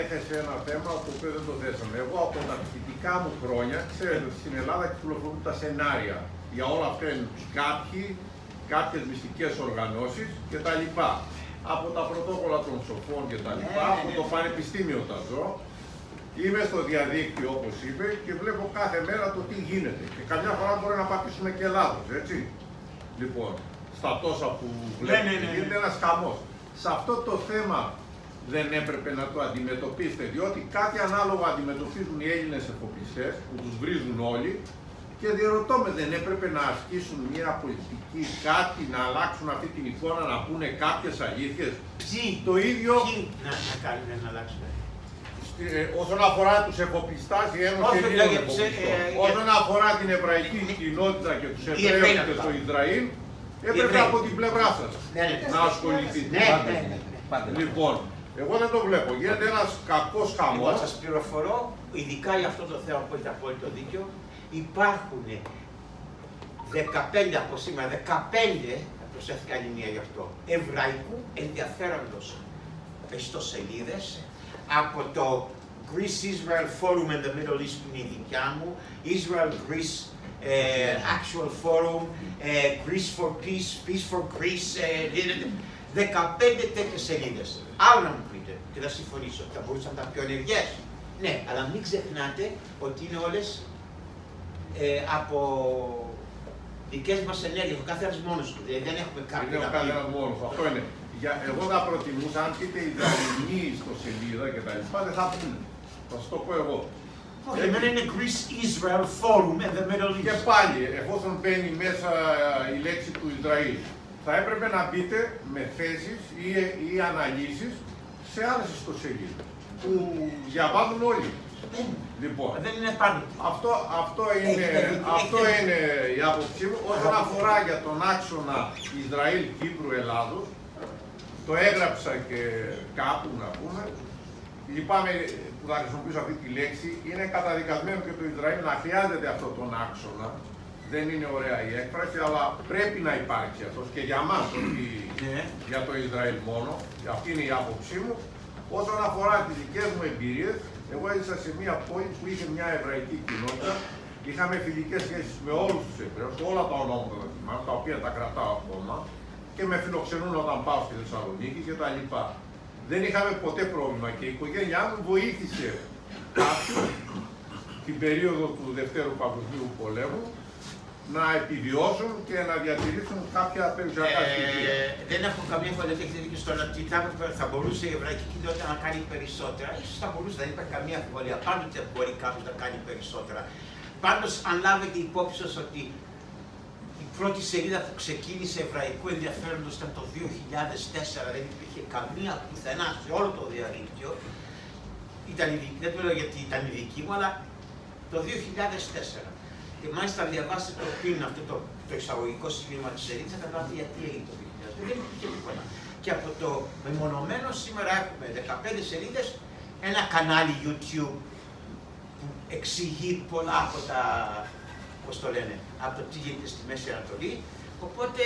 έθεσε ένα θέμα το οποίο δεν το θέσαμε. Εγώ από τα φοιτητικά μου χρόνια, ξέρετε ότι στην Ελλάδα κυκλοφορούν τα σενάρια. Για όλα αυτά είναι κάποιοι, κάποιες μυστικές οργανώσεις κτλ. Από τα πρωτόκολλα των σοφών κτλ. Ναι, από ναι, το ναι. πανεπιστήμιο τα ζω. Είμαι στο διαδίκτυο όπως είπε και βλέπω κάθε μέρα το τι γίνεται. Και καμιά φορά μπορεί να πατήσουμε και λάθος, έτσι. Λοιπόν, στα τόσα που βλέπουμε, ναι, ναι, ναι, γίνεται ένας χαμός. Σε αυτό το θέμα δεν έπρεπε να το αντιμετωπίσετε, διότι κάτι ανάλογο αντιμετωπίζουν οι Έλληνες εφοπλιστές, που τους βρίζουν όλοι, και διερωτώ με, δεν έπρεπε να ασκήσουν μια πολιτική, κάτι, να αλλάξουν αυτή την εικόνα, να πούνε κάποιες αλήθειες; Ποιοι, το ίδιο... Ποιοι να, να κάνουν να αλλάξουν. Ε, όσον αφορά τους εφοπλιστάς, η Ένωση Ελλήνων ε, όσον αφορά την εβραϊκή κοινότητα και τους Εβραίους και το Ισραήλ, έπρεπε από την πλευρά σας ναι, ναι. να ασχοληθείτε. Ναι, ναι, ναι, ναι. Λοιπόν, εγώ δεν το βλέπω. Γίνεται ένας κακός χαμός. Λοιπόν, σας πληροφορώ, ειδικά για αυτό το θέμα που έχετε απόλυτο δίκιο, υπάρχουν 15 από σήμερα, 15, θα προσέθηκα άλλη μία γι' αυτό, εβραϊκού ενδιαφέροντος ιστοσελίδε από το Greece Israel Forum in the Middle East που είναι η δικιά μου, Israel Greece uh, actual forum, uh, Greece for Peace, Peace for Greece, uh, 15 τέτοιες σελίδες. Άλλο να μου πείτε και θα συμφωνήσω, θα μπορούσαν να τα πιο ενεργές. Ναι, αλλά μην ξεχνάτε ότι είναι όλες ε, από δικές μας ενέργειες, ο καθένα μόνος του. Δηλαδή δεν έχουμε κάποιον. Είναι ο καθένα μόνος Αυτό είναι. Για, εγώ θα προτιμούσα, αν πείτε Ιδρανική στο σελίδα και τα λοιπά, δεν θα πούνε. Θα σου το πω εγώ. Όχι, εμένα είναι Greece Israel Forum in the Middle East. Και πάλι, εφόσον μπαίνει μέσα η λέξη του Ισραήλ, θα έπρεπε να μπείτε με θέσεις ή, ή αναλύσεις σε άλλες ιστοσελίδες που διαβάζουν όλοι. Λοιπόν, δεν είναι πάντα. Αυτό, αυτό, είναι, αυτό είναι η άποψή μου. Όσον αφορά για τον άξονα Ισραήλ-Κύπρου-Ελλάδος, το έγραψα και κάπου να πούμε, λυπάμαι που θα χρησιμοποιήσω αυτή τη λέξη, είναι καταδικασμένο και το Ισραήλ να χρειάζεται αυτό τον άξονα. Δεν είναι ωραία η έκφραση, αλλά πρέπει να υπάρξει αυτός και για μας, όχι Ναι. για το Ισραήλ μόνο. Αυτή είναι η άποψή μου. Όσον αφορά τις δικές μου εμπειρίες, εγώ έζησα σε μια πόλη που είχε μια εβραϊκή κοινότητα. Είχαμε φιλικές σχέσεις με όλους τους Εβραίους, όλα τα ονόματα τα θυμάμαι, τα οποία τα κρατάω ακόμα και με φιλοξενούν όταν πάω στη Θεσσαλονίκη κτλ. Δεν είχαμε ποτέ πρόβλημα και η οικογένειά μου βοήθησε κάποιους την περίοδο του Δευτέρου Παγκοσμίου Πολέμου να επιβιώσουν και να διατηρήσουν κάποια περιουσιακά στοιχεία. Ε, δεν έχω καμία φορά έχετε δίκιο στο ότι θα, θα μπορούσε η εβραϊκή κοινότητα να κάνει περισσότερα. Ίσως θα μπορούσε, δεν υπάρχει καμία αμφιβολία. Πάντοτε μπορεί κάποιος να κάνει περισσότερα. Πάντως, αν λάβετε υπόψη σας ότι η πρώτη σελίδα που ξεκίνησε εβραϊκού ενδιαφέροντος ήταν το 2004, δεν υπήρχε καμία πουθενά σε όλο το διαδίκτυο. Ήταν η δική, δεν το λέω γιατί ήταν η δική μου, αλλά το 2004. Και μάλιστα διαβάσετε το πριν αυτό το, το εισαγωγικό σημείο της σελίδας, θα καταλάβετε γιατί έγινε το 2000. Δεν υπήρχε τίποτα. Και από το μεμονωμένο σήμερα έχουμε 15 σελίδες, ένα κανάλι YouTube που εξηγεί πολλά από τα, πώς το λένε, από το τι γίνεται στη Μέση Ανατολή. Οπότε,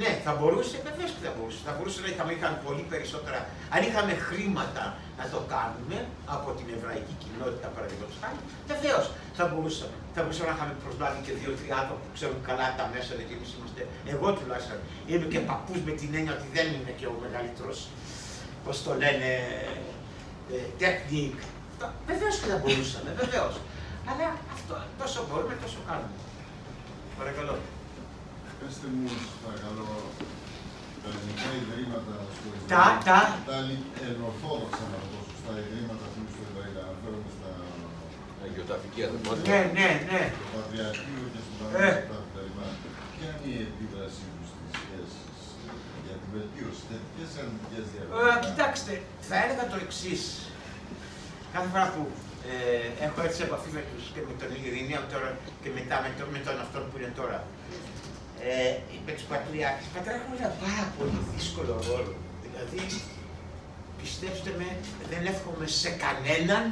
ναι, θα μπορούσε, βεβαίως και θα μπορούσε. Θα μπορούσε να είχαμε, είχαν πολύ περισσότερα. Αν είχαμε χρήματα να το κάνουμε από την εβραϊκή κοινότητα, παραδείγματος χάρη, βεβαίως θα μπορούσαμε. Θα μπορούσαμε να είχαμε προσλάβει και δύο-τρία άτομα που ξέρουν καλά τα μέσα, γιατί εμείς είμαστε. Εγώ τουλάχιστον είμαι και παππούς με την έννοια ότι δεν είμαι και ο μεγαλύτερος, πώς το λένε, ε, τεχνικ. Βεβαίως και θα μπορούσαμε, βεβαίως. Αλλά αυτό, τόσο μπορούμε, τόσο κάνουμε. Παρακαλώ. Πετε μου, σας παρακαλώ, τα ελληνικά ιδρύματα στο Ισραήλ. Τα, τα. Τα ενορθόδοξα, να το πω σωστά, ιδρύματα που είναι στο Ισραήλ. Αναφέρομαι στα. Αγιοταφική αδερφότητα. Ναι, ναι, ναι. Το Πατριαρχείο και στον Ε. Παναγιώτα κτλ. Ποια είναι η επίδρασή τους στις σχέσεις για την βελτίωση, ποιες αρνητικές Ε, διαδικασίες. κοιτάξτε, θα έλεγα το εξής. Κάθε φορά που ε, έχω έρθει σε επαφή με, τους, και με τον Ειρηναίο τώρα και μετά με, το, με τον αυτόν που είναι τώρα, ε, με τους πατριάρχες, οι πατριάρχες έχουν ένα πάρα πολύ δύσκολο ρόλο. Δηλαδή, πιστέψτε με, δεν εύχομαι σε κανέναν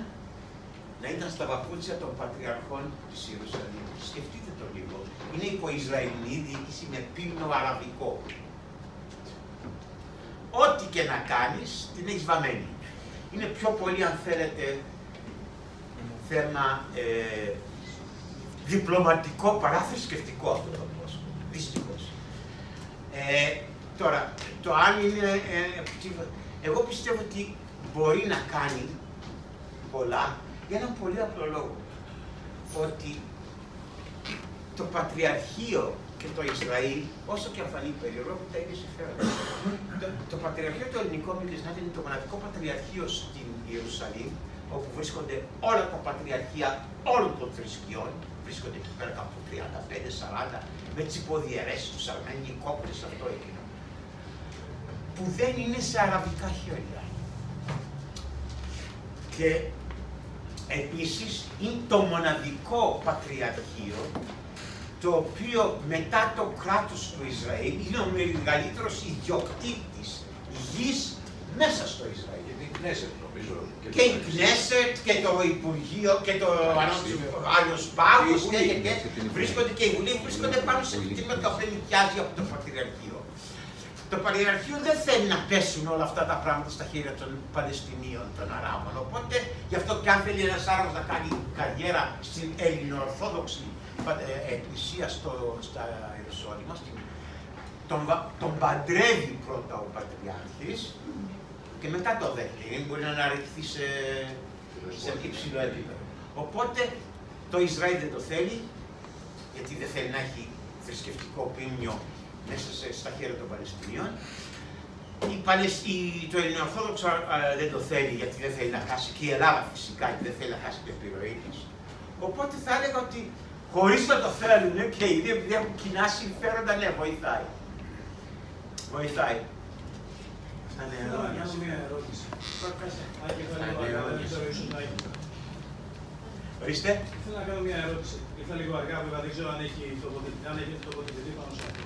να ήταν στα παπούτσια των πατριαρχών της Ιερουσαλήμ. Σκεφτείτε το λίγο. Είναι υπο-Ισραηλινή διοίκηση με πύμνο αραβικό. Ό,τι και να κάνεις, την έχεις βαμμένη. Είναι πιο πολύ, αν θέλετε, θέμα ε, διπλωματικό παρά θρησκευτικό αυτό το κόσμο. Δυστυχώς. Ε, τώρα, το αν είναι... Ε, εγώ πιστεύω ότι μπορεί να κάνει πολλά για έναν πολύ απλό λόγο. Ότι το Πατριαρχείο και το Ισραήλ, όσο και αν φανεί περίεργο, έχουν τα ίδια συμφέροντα. το, το Πατριαρχείο το ελληνικό, μην ξεχνάτε, είναι το μοναδικό Πατριαρχείο στην Ιερουσαλήμ, όπου βρίσκονται όλα τα Πατριαρχεία όλων των θρησκειών, βρίσκονται εκεί πέρα κάπου 35-40, με τι υποδιαιρέσει του Αρμένοι, οι κόπτε, αυτό εκείνο. Που δεν είναι σε αραβικά χέρια. Και επίσης είναι το μοναδικό πατριαρχείο το οποίο μετά το κράτος του Ισραήλ είναι ο μεγαλύτερος ιδιοκτήτης γης μέσα στο Ισραήλ. Και την Κνέσετ νομίζω. Και η Κνέσετ και το Υπουργείο και το Άγιος Πάγος και, και, και βρίσκονται και οι Βουλή βρίσκονται πάνω σε κτήμα το οποίο νοικιάζει από το Πατριαρχείο. Το Πατριαρχείο δεν θέλει να πέσουν όλα αυτά τα πράγματα στα χέρια των Παλαιστινίων, των Αράβων. Οπότε γι' αυτό και αν θέλει ένας Άραβος να κάνει καριέρα στην Ελληνοορθόδοξη ε, εκκλησία στο, στα Ιερουσαλήμ, τον, βα- τον παντρεύει πρώτα ο Πατριάρχης και μετά το δέχεται. Δεν μπορεί να αναρριχθεί σε, σε υψηλό επίπεδο. Οπότε το Ισραήλ δεν το θέλει, γιατί δεν θέλει να έχει θρησκευτικό πίμνιο μέσα σε, στα χέρια των Παλαιστινίων. Η Παλαισ- η- το Ελληνοορθόδοξο α, δεν το θέλει γιατί δεν θέλει να χάσει και η Ελλάδα φυσικά γιατί δεν θέλει να χάσει την επιρροή της. Οπότε θα έλεγα ότι χωρίς να το θέλουν και οι δύο επειδή έχουν κοινά συμφέροντα, ναι, βοηθάει. Βοηθάει. Αυτά είναι Θέλω να ερώτηση. κάνω μια ερώτηση. Προκάσε. Αν και θα Αυτά λίγο είναι αργά, δεν ερώτηση. ξέρω, ίσως να έχει. Ορίστε. Θέλω να κάνω μια ερώτηση. Ήρθα λίγο αργά, βέβαια δεν ξέρω αν έχει τοποθετηθεί, αν έχετε τοποθετηθεί πάνω σε αυτό.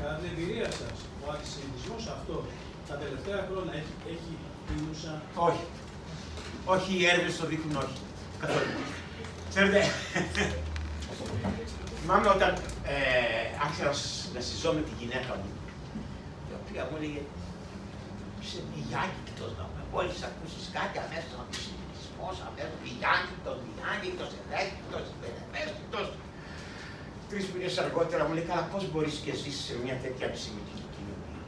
Κατά την εμπειρία σας, ο αντισημιτισμό αυτός τα τελευταία χρόνια έχει, έχει πλούσα. Όχι. Όχι, οι έρευνες το δείχνουν όχι. Καθόλου. Ξέρετε, *laughs* θυμάμαι όταν ε, άρχισα να συζώ με τη γυναίκα μου, η οποία μου έλεγε είσαι διάκυκτος να πούμε, μόλις ακούσεις κάτι αμέσως να πεις συνηθισμός, αμέσως διάκυκτος, διάκυκτος, ευαίσθητος, ευαίσθητος. Τρεις μήνες αργότερα μου λέει, καλά πώς μπορείς και ζήσεις σε μια τέτοια αντισημιτική κοινωνία;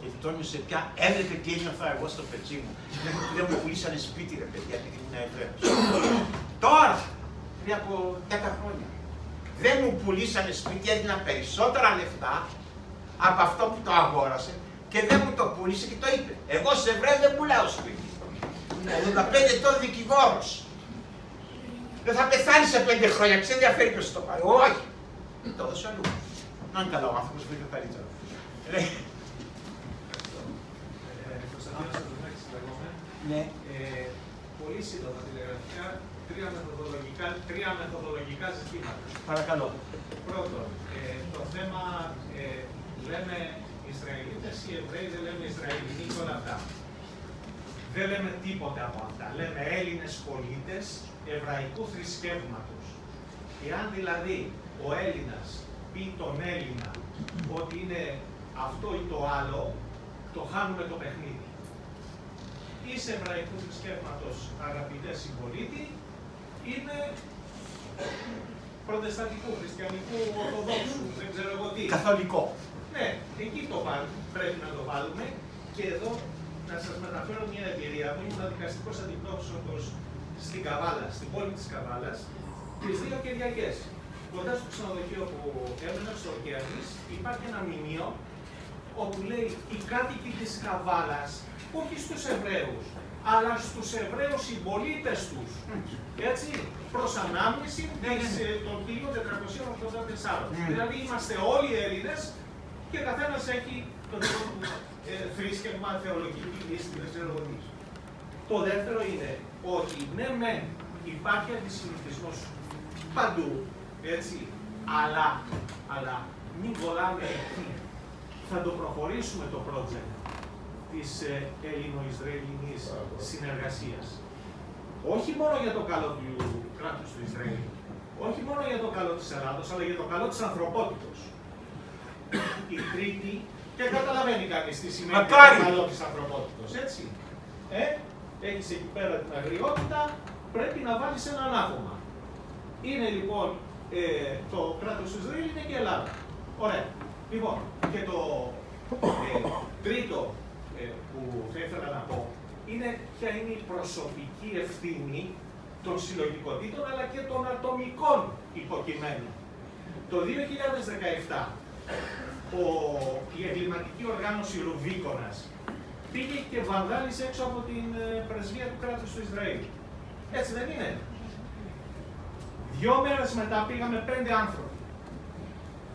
Γιατί τόνισε πια έβλεπε τι ένιωθα εγώ στο πετσί μου. Μέχρι που δεν μου πουλήσανε σπίτι ρε παιδιά, επειδή ήμουν Εβραίος. Τώρα, πριν από 10 χρόνια, δεν μου πουλήσανε σπίτι, έδινα περισσότερα λεφτά από αυτό που το αγόρασε και δεν μου το πούλησε και το είπε. Εγώ σε Εβραίο δεν πουλάω σπίτι. 85 ετών δικηγόρος. Δεν θα πεθάνει σε 5 χρόνια, ξέρεις ενδιαφέρει ποιος το πάρει. Όχι. Το έδωσε αλλού. Να είναι καλό ο άνθρωπος, βρήκε καλύτερο. Ναι. Ε, πολύ σύντομα τηλεγραφικά, τρία μεθοδολογικά, τρία μεθοδολογικά ζητήματα. Παρακαλώ. Πρώτον, ε, το θέμα ε, λέμε Ισραηλίτες ή Εβραίοι, δεν λέμε Ισραηλινοί και όλα αυτά. Δεν λέμε τίποτε από αυτά. Λέμε Έλληνες πολίτες εβραϊκού θρησκεύματος. Εάν δηλαδή ο Έλληνας πει τον Έλληνα ότι είναι αυτό ή το άλλο, το χάνουμε το παιχνίδι. Είσαι εβραϊκού θρησκεύματος αγαπητέ συμπολίτη, είναι προτεσταντικού, χριστιανικού, ορθοδόξου, δεν ξέρω εγώ τι. Καθολικό. Ναι, εκεί το βάλουμε, πρέπει να το βάλουμε και εδώ να σας μεταφέρω μια εμπειρία μου. Ήμουν δικαστικός αντιπρόσωπος στην Καβάλα, στην πόλη της Καβάλας, τις δύο Κυριακές. Κοντά στο ξενοδοχείο που έμενα στο Οκεανής υπάρχει ένα μνημείο όπου λέει οι κάτοικοι της Καβάλας, όχι στους Εβραίους, αλλά στους Εβραίους συμπολίτε τους. Έτσι, προς ανάμνηση της, ε, των 1484. Mm. Δηλαδή είμαστε όλοι Έλληνες και καθένας έχει το δικό του ε, θρήσκευμα, θεολογική λύση, δεν ξέρω τι. Το δεύτερο είναι ότι ναι, μεν υπάρχει αντισημιτισμός παντού, έτσι, αλλά, αλλά μην κολλάμε εκεί. Θα το προχωρήσουμε το project της ε, Έλληνο-Ισραηλινής συνεργασίας. Όχι μόνο για το καλό του κράτους του Ισραήλ, όχι μόνο για το καλό της Ελλάδος, αλλά για το καλό της ανθρωπότητος. Η τρίτη, και καταλαβαίνει κανείς τι σημαίνει Μακάρι. το καλό της ανθρωπότητος, έτσι. Ε, έχεις εκεί πέρα την αγριότητα, πρέπει να βάλεις ένα ανάγωμα. Είναι λοιπόν ε, το κράτος του Ισραήλ, είναι και η Ελλάδα. Ωραία. Λοιπόν, και το ε, τρίτο ε, που θα ήθελα να πω είναι ποια είναι η προσωπική ευθύνη των συλλογικότητων αλλά και των ατομικών υποκειμένων. Το 2017 ο, η εγκληματική οργάνωση Ρουβίκονας πήγε και βανδάλισε έξω από την ε, πρεσβεία του κράτους του Ισραήλ. Έτσι δεν είναι; Δυο μέρες μετά πήγαμε πέντε άνθρωποι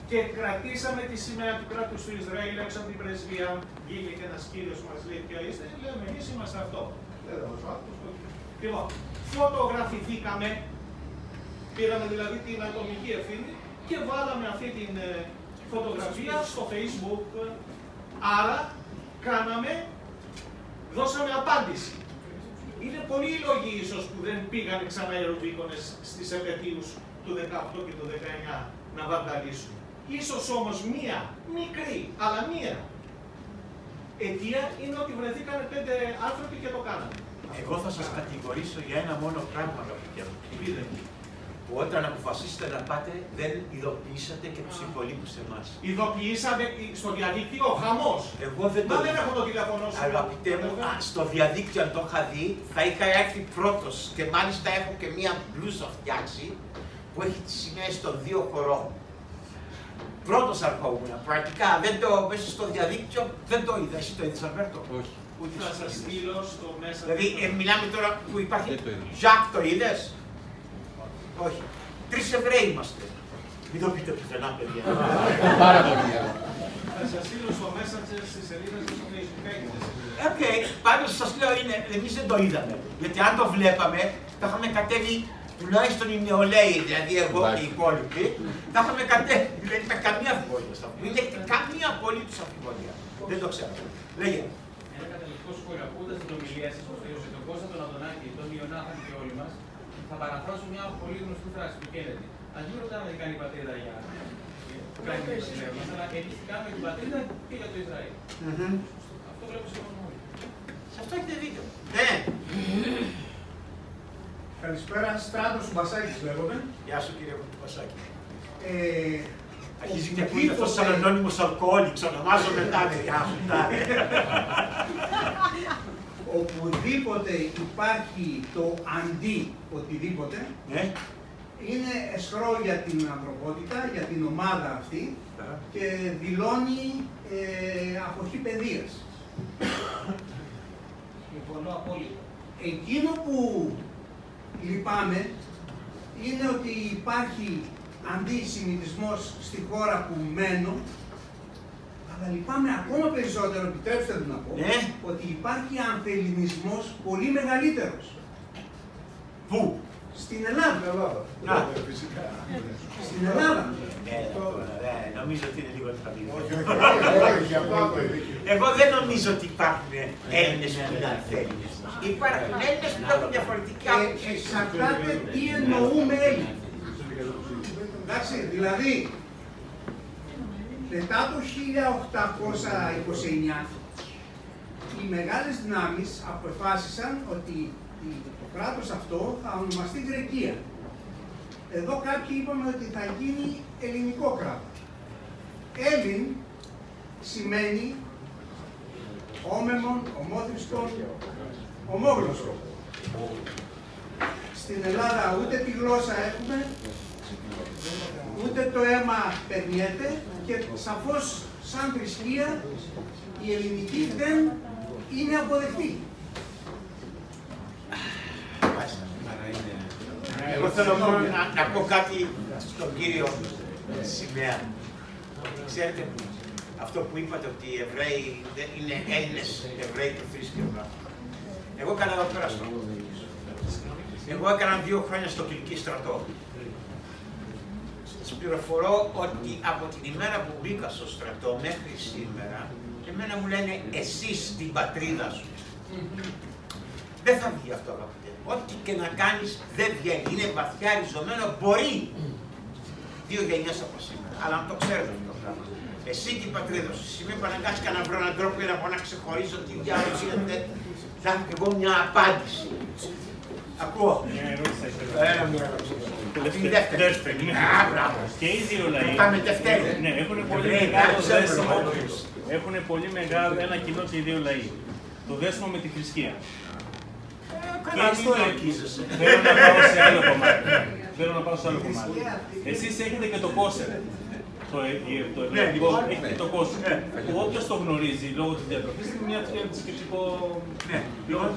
και κρατήσαμε τη σημαία του κράτους του Ισραήλ έξω από την πρεσβεία. Βγήκε και ένας κύριος μας λέει ποια είστε, λέμε εμείς είμαστε αυτό. Λέω, «Ο άνθρωπος το-». Λοιπόν, φωτογραφηθήκαμε, πήραμε δηλαδή την ατομική ευθύνη και βάλαμε αυτή την ε, φωτογραφία στο facebook. Άρα, κάναμε, δώσαμε απάντηση. Είναι πολλοί οι λόγοι ίσως που δεν πήγαν ξανά οι Ρουβίκονες στις επαιτίους του 18 και του 19 να βανταλίσουν. Ίσως όμως μία, μικρή, αλλά μία αιτία είναι ότι βρεθήκαν πέντε άνθρωποι και το κάνανε. Εγώ θα σας κατηγορήσω για ένα μόνο πράγμα, αγαπητέ μου. Πείτε μου. Που όταν αποφασίσετε να πάτε, δεν ειδοποιήσατε και τους υπολείπους εμάς. Ειδοποιήσαμε στο διαδίκτυο χαμός. Εγώ δεν Μα το δεν έχω το τηλέφωνο σου. Αγαπητέ μου, α, στο διαδίκτυο αν το είχα δει, θα είχα έρθει πρώτος και μάλιστα έχω και μία μπλούζα φτιάξει που έχει τις σημαίες των δύο χωρών. Πρώτη φορά ερχόμουν, πραγματικά, δεν το, μέσα στο διαδίκτυο δεν το είδα. Εσύ το είδες, Αλβέρτο. Όχι. Ούτε Θα εσύ σας το είδες. στείλω στο μέσα. Δηλαδή, του- ε, μιλάμε τώρα που υπάρχει. Δεν το είδα. Ζακ, το είδες; Όχι. Τρεις Εβραίοι είμαστε. Μην το πείτε πουθενά, παιδιά. Πάρα πολύ. Θα σας στείλω στο Messenger στις σελίδες του Facebook. Έχετε σελίδα. Οκ, πάντως σας λέω είναι, εμείς δεν το είδαμε. Γιατί αν το βλέπαμε, θα είχαμε κατέβει τουλάχιστον οι νεολαίοι, δηλαδή εγώ και οι υπόλοιποι, θα είχαμε κατέβει. Δεν ήταν καμία αμφιβολία σε αυτό. Δεν έχετε καμία απολύτω αμφιβολία. Δεν το ξέρω. Λέγε. Ένα καταληκτικό σχόλιο. Ακούγοντας την ομιλία σας, ω Κώστα τον Αντωνάκη, τον Ιωνάθαν και όλοι μα, θα παραφράσω μια πολύ γνωστή φράση που καίνεται. Α μην ρωτάμε τι κάνει η πατρίδα για το κάνει το Ισραήλ μα, αλλά εμείς τι κάνουμε την πατρίδα και για το Ισραήλ. Αυτό βλέπω σε όλοι. Σε αυτό έχετε δίκιο. Ναι. Καλησπέρα, Στράτος Μπασάκης λέγομαι. Γεια σου κύριε Μπασάκη. Ε, Αρχίζει και ακούγεται αυτός σαν ανώνυμος αλκοόλιξ, ονομάζομαι τάδε, γεια σου, τάδε. *laughs* Οπουδήποτε υπάρχει το αντί οτιδήποτε, Ναι. είναι εσχρό για την ανθρωπότητα, για την ομάδα αυτή και δηλώνει ε, αποχή παιδείας. Συμφωνώ απόλυτα. Εκείνο που λυπάμαι είναι ότι υπάρχει αντισημιτισμός στη χώρα που μένω, αλλά λυπάμαι ακόμα περισσότερο, επιτρέψτε μου να πω, Ναι. ότι υπάρχει ανθεληνισμός πολύ μεγαλύτερος. Πού; Στην Ελλάδα. Να. Φυσικά. Στην Ελλάδα. Ε, τώρα, ε, νομίζω ότι είναι λίγο χαμηλό. Όχι, όχι, όχι, αυτό το είπε. Εγώ δεν νομίζω ότι υπάρχουν Έλληνες που είναι ανθέληνες. Υπάρχουν Έλληνες που έχουν διαφορετική Ε, άποψη. εξαρτάται τι εννοούμε Έλληνες. Εντάξει, δηλαδή, μετά το 1829, οι μεγάλες δυνάμεις αποφάσισαν ότι το κράτος αυτό θα ονομαστεί Γρεκία. Εδώ κάποιοι είπαμε ότι θα γίνει ελληνικό κράτος. Έλλην σημαίνει όμεμον, ομόθρηστον, ομόγλωσσο. Στην Ελλάδα ούτε τη γλώσσα έχουμε, ούτε το αίμα περνιέται και σαφώς σαν θρησκεία η ελληνική δεν είναι αποδεκτή. Εγώ θέλω μόνο να, να πω κάτι στον κύριο Σημαία. Ξέρετε, αυτό που είπατε ότι οι Εβραίοι δεν είναι Έλληνες Εβραίοι το θρήσκευμα. Εγώ έκανα εδώ πέρα στο. Εγώ έκανα δύο χρόνια στο κλινική στρατό. Σας πληροφορώ ότι από την ημέρα που μπήκα στο στρατό μέχρι σήμερα, εμένα μου λένε εσείς την πατρίδα σου. Δεν θα βγει αυτό αγαπητέ. Ό,τι και να κάνεις δεν βγαίνει. Είναι βαθιά ριζωμένο. Μπορεί δύο γενιές από σήμερα. Αλλά να το ξέρετε αυτό το πράγμα. Εσύ και η πατρίδα σου. Εσύ με επαναγκάστηκα να βρω έναν τρόπο για να μπορώ να ξεχωρίσω τι διάλογο γίνεται. Θα έχω και εγώ μια απάντηση. Ακούω. Ένα μια ερώτηση. Αυτή είναι η δεύτερη. Δεύτερη, ναι. Α, μπράβο. Και οι δύο λαοί. Πάμε Δευτέρα. Ναι, έχουν πολύ Εβραίοι, μεγάλο να ξέρουμε δέσιμο. όμως. Έχουν πολύ μεγάλο ένα κοινό και οι δύο λαοί. Το δέσιμο με τη θρησκεία. καλά, αυτό ελκύζεσαι. Θέλω να πάω σε άλλο κομμάτι. *laughs* Θέλω να πάω σε άλλο κομμάτι. Εσείς έχετε και το κόσερ. Το, ε- το ευρωπαϊκό λοιπόν, έχει και το κόσερ. Που όποιος το γνωρίζει λόγω της διατροφής είναι μια θρησκευτικό... Λοιπόν,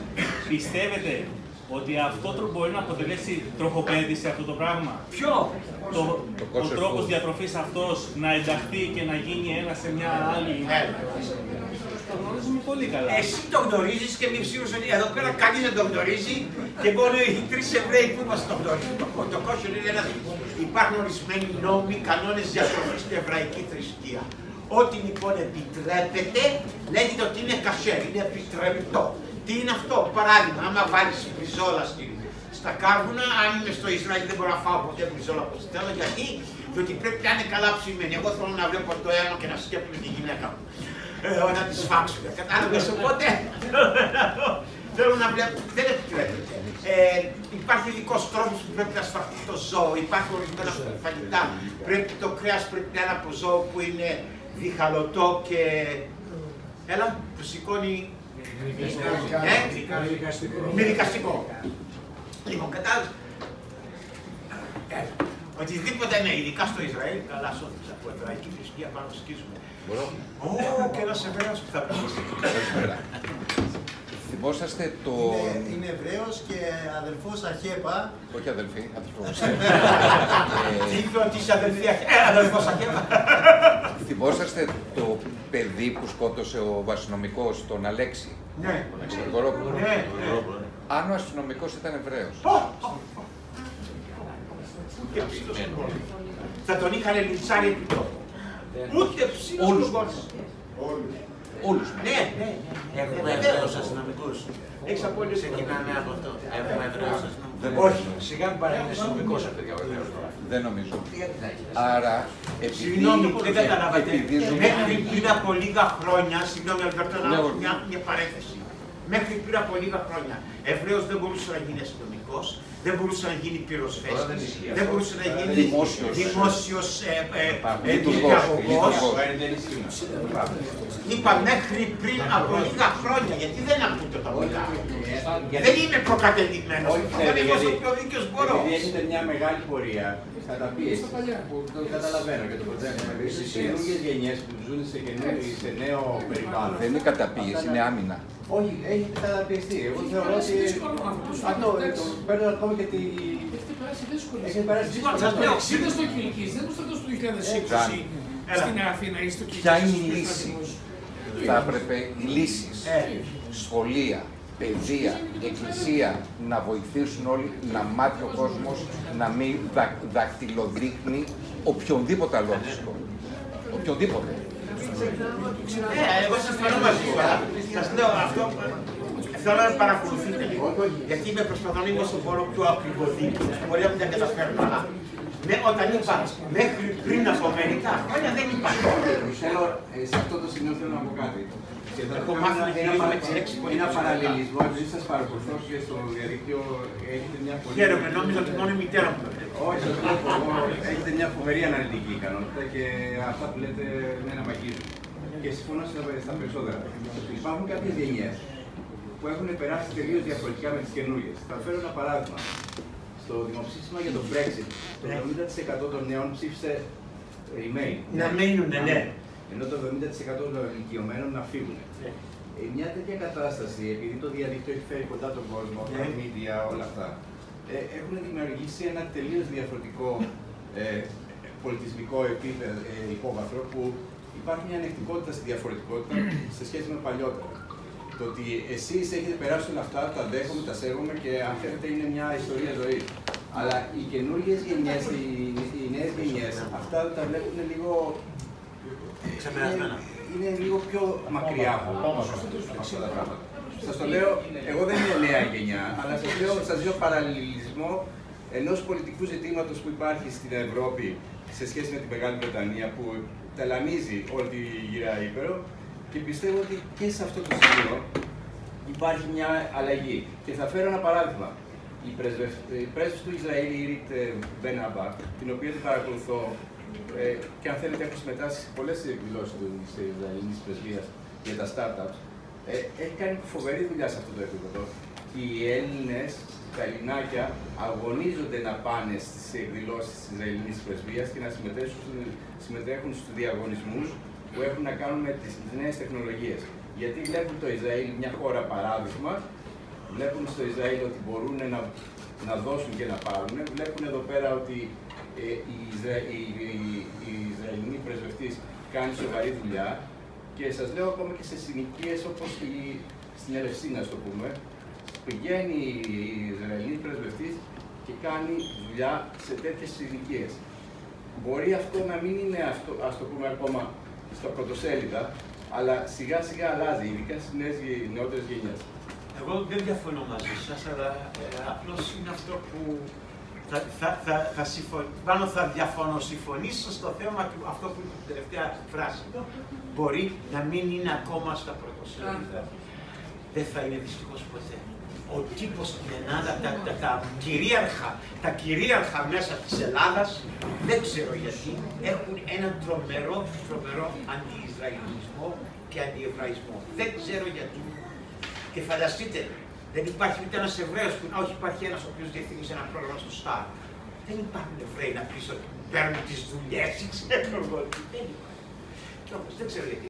πιστεύετε ότι αυτό τρο- μπορεί να αποτελέσει τροχοπέδη σε αυτό το πράγμα. Ποιο; Το, Το ο kosher τρόπος food. διατροφής αυτός να ενταχθεί και να γίνει ένα σε μια άλλη. Το γνωρίζουμε πολύ καλά. Εσύ το γνωρίζεις και είμαι σίγουρο ότι εδώ πέρα κανείς δεν το γνωρίζει και μόνο οι τρεις Εβραίοι που είμαστε το γνωρίζουν. Το, το κόσιο είναι ένα. Υπάρχουν ορισμένοι νόμοι, κανόνες διατροφή στην εβραϊκή θρησκεία. Ό,τι λοιπόν επιτρέπεται, λέγεται ότι είναι κασέρ, είναι επιτρεπτό. Τι είναι αυτό, παράδειγμα, άμα βάλεις μπριζόλα στη, στα κάρβουνα, αν είμαι στο Ισραήλ δεν μπορώ να φάω ποτέ μπριζόλα όπως θέλω, γιατί; Διότι πρέπει να είναι καλά ψημένη. Εγώ θέλω να βλέπω το αίμα και να σκέπτομαι τη γυναίκα μου. Ε, όταν της φάξω. Κατάλαβες, οπότε θέλω να βλέπω. Δεν επιτρέπεται. Ε, υπάρχει ειδικός τρόπος που πρέπει να σφαχτεί το ζώο. Υπάρχουν ορισμένα φαγητά. Πρέπει το κρέας πρέπει να είναι από ζώο που είναι διχαλωτό και. Έλα, που σηκώνει. Ε, με δικαστικό. Λοιπόν, κατάλαβες. Ε, Οτιδήποτε είναι, ειδικά στο Ισραήλ, καλά σε όλους από εβραϊκή θρησκεία πάνω σκίζουμε. Μπορώ. Ω, και ένας Εβραίος που θα πει. Καλησπέρα. Θυμόσαστε το... Είναι, είναι Εβραίος και αδελφός Αχέπα. Όχι αδελφή, αδελφός. Τι είπε ότι είσαι αδελφή, ε, αδελφός Αχέπα. Θυμόσαστε το παιδί που σκότωσε ο αστυνομικός, τον Αλέξη; Ναι. Τον Εξεργορόπουλο. Ναι, ναι. Αν ο αστυνομικός ήταν Εβραίος. Ούτε ψήλος στον κόσμο. Θα τον είχαν λιτσάρει επί τόπου. Ούτε ψήλος στον κόσμο. Όλους. Ναι, ναι. Έχουμε Ε, Εβραίους αστυνομικούς. Έχεις απόλυτο. Ξεκινάμε από αυτό. Έχουμε Εβραίους αστυνομικούς. Όχι, σιγά μην παρέμεινε αστυνομικός αυτό ο Εβραίος τώρα. Δεν νομίζω. Γιατί να έχει. Άρα, επειδή, Συγγνώμη που δεν καταλάβατε. επειδή ζούμε... Μέχρι πριν από λίγα χρόνια, συγγνώμη, Αλβερτό, να Ναι, κάνω όχι. μια, μια παρένθεση. Μέχρι πριν από λίγα χρόνια, Εβραίος δεν μπορούσε να γίνει αστυνομικός, δεν μπορούσε να γίνει Τώρα δεν πυροσβέστη, ισχύει δεν αυτό. μπορούσε να γίνει Δημόσιος. δημόσιος ε, ε, ε, Λειτουργός. διαγωγός. Λειτουργός. Δεν ισχύει. Είπα μέχρι πριν από λίγα χρόνια, γιατί δεν ακούτε τα πολλά. Δεν είμαι προκατελημένος, Όχι, δεν ξέρετε, είμαι όσο γιατί- πιο δίκαιος μπορώ. Επειδή έχετε μια μεγάλη πορεία κατά πίεση, που το καταλαβαίνω και το προτείνω. Στις καινούργιες γενιές που ζουν σε, καινούργιο, σε νέο περιβάλλον. Δεν είναι καταπίεση, είναι άμυνα. Όχι, έχετε καταπιεστεί. Εγώ θεωρώ ότι. Αυτό το παίρνω ακόμα και τη. Έχετε περάσει δύσκολες. Έχετε περάσει δύσκολες. Σας λέω, Είστε στο Κιλκής, δεν είστε στο 2020 στην Αθήνα ή στο Κιλκής. Ποια είναι η στους λύση; στρατηγούς. Θα έπρεπε λύσεις, σχολεία, παιδεία, εκκλησία να βοηθήσουν όλοι να μάθει ο κόσμος να μην δα- δακτυλοδείχνει οποιονδήποτε αλότιστο. Οποιονδήποτε. Ε, εγώ συμφωνώ μαζί σου, αλλά σας λέω αυτό, θέλω να παρακολουθείτε λίγο, γιατί με προσπαθώ να είμαι όσο μπορώ πιο ακριβοδίκητος, μπορεί να μην τα καταφέρνω, αλλά ναι, όταν είπα μέχρι πριν από μερικά χρόνια δεν υπάρχει. Θέλω, ε, σε αυτό το σημείο θέλω να πω κάτι. Και θα Έχω πω μάθει να ένα, χειρίζομαι ένα, τις λέξεις πολύ ένα προσεκτικά. παραλληλισμό, επειδή σας παρακολουθώ και στο διαδίκτυο έχετε μια πολύ... Χαίρομαι, νόμιζα ότι μόνο η μητέρα μου το βλέπει. Όχι, το βλέπω εγώ. Έχετε μια φοβερή αναλυτική ικανότητα και αυτά που λέτε με να μαγίζουν. Και συμφωνώ στα- στα περισσότερα. Υπάρχουν κάποιες γενιές που έχουν περάσει τελείως διαφορετικά με τις καινούργιες. Θα φέρω ένα παράδειγμα. Στο δημοψήφισμα για το Brexit, το 70% των νέων ψήφισε Remain. Να μείνουνε, ναι. Ενώ το 70% των ηλικιωμένων να φύγουν. Ε, μια τέτοια κατάσταση, επειδή το διαδίκτυο έχει φέρει κοντά τον κόσμο, Ναι. τα media, όλα αυτά, ε, έχουν δημιουργήσει ένα τελείως διαφορετικό ε, πολιτισμικό επίπεδο, ε, υπόβαθρο που υπάρχει μια ανεκτικότητα στη διαφορετικότητα σε σχέση με παλιότερα. Το ότι εσείς έχετε περάσει όλα αυτά, τα δέχομαι, τα σέβομαι και αν θέλετε είναι μια ιστορία ζωής. Αλλά οι καινούργιες γενιές, οι, οι νέες γενιές, αυτά τα βλέπουν λίγο Ξεπερασμένα. είναι, είναι λίγο πιο μακριά από από αυτά τα πράγματα. Σας το λέω, εγώ δεν είμαι νέα γενιά, αλλά σας λέω, σας λέω παραλληλισμό ενός πολιτικού ζητήματος που υπάρχει στην Ευρώπη σε σχέση με την Μεγάλη Βρετανία που ταλανίζει όλη τη γυρά Ήπειρο και πιστεύω ότι και σε αυτό το σημείο υπάρχει μια αλλαγή. Και θα φέρω ένα παράδειγμα. Η, πρεσβευ... η πρέσβης του Ισραήλ, η Ήριτ Μπεναμπά, την οποία την παρακολουθώ ε, και αν θέλετε έχω συμμετάσχει σε πολλές εκδηλώσεις του της Ισραηλινής πρεσβείας για τα startups, ε, έχει κάνει φοβερή δουλειά σε αυτό το επίπεδο. Και οι Έλληνες, τα Ελληνάκια, αγωνίζονται να πάνε στις εκδηλώσεις της Ισραηλινής πρεσβείας και να συμμετέχουν, συμμετέχουν στους διαγωνισμούς που έχουν να κάνουν με τις νέες τεχνολογίες. Γιατί βλέπουν το Ισραήλ μια χώρα παράδειγμα, βλέπουν στο Ισραήλ ότι μπορούν να, να δώσουν και να πάρουν, βλέπουν εδώ πέρα ότι ε, η, Ισρα... η, η, η Ισραηλινή πρεσβευτής κάνει σοβαρή δουλειά και σας λέω ακόμα και σε συνοικίες όπως η, στην Ελευσίνα, ας το πούμε, πηγαίνει η Ισραηλινή πρεσβευτής και κάνει δουλειά σε τέτοιες συνοικίες. Μπορεί αυτό να μην είναι, αυτό, ας το πούμε ακόμα, στα πρωτοσέλιδα, αλλά σιγά σιγά αλλάζει, ειδικά στις νέες, γε- νεότερες γενιές. Εγώ δεν διαφωνώ μαζί σας, αλλά ε, απλώς είναι αυτό που θα, θα, θα, θα, συμφω- πάνω θα διαφωνώ, συμφωνήσω στο θέμα του, αυτό που είπε την τελευταία φράση. Μπορεί να μην είναι ακόμα στα πρωτοσέλιδα. Δεν θα είναι δυστυχώς ποτέ. Ο τύπος στην Ελλάδα, τα, τα, τα, κυρίαρχα, τα κυρίαρχα μέσα της Ελλάδας, δεν ξέρω γιατί, έχουν έναν τρομερό, τρομερό αντι-Ισραηλισμό και αντι-Εβραϊσμό. Δεν ξέρω γιατί. Και φανταστείτε, δεν υπάρχει ούτε ένας Εβραίος που. Α, όχι, υπάρχει ένας ο οποίος διευθύνει ένα πρόγραμμα στο Star. Δεν υπάρχουν Εβραίοι να πεις ότι παίρνουν τις δουλειές, *laughs* ξέρω εγώ. Δεν υπάρχει. Και όμως δεν ξέρω γιατί.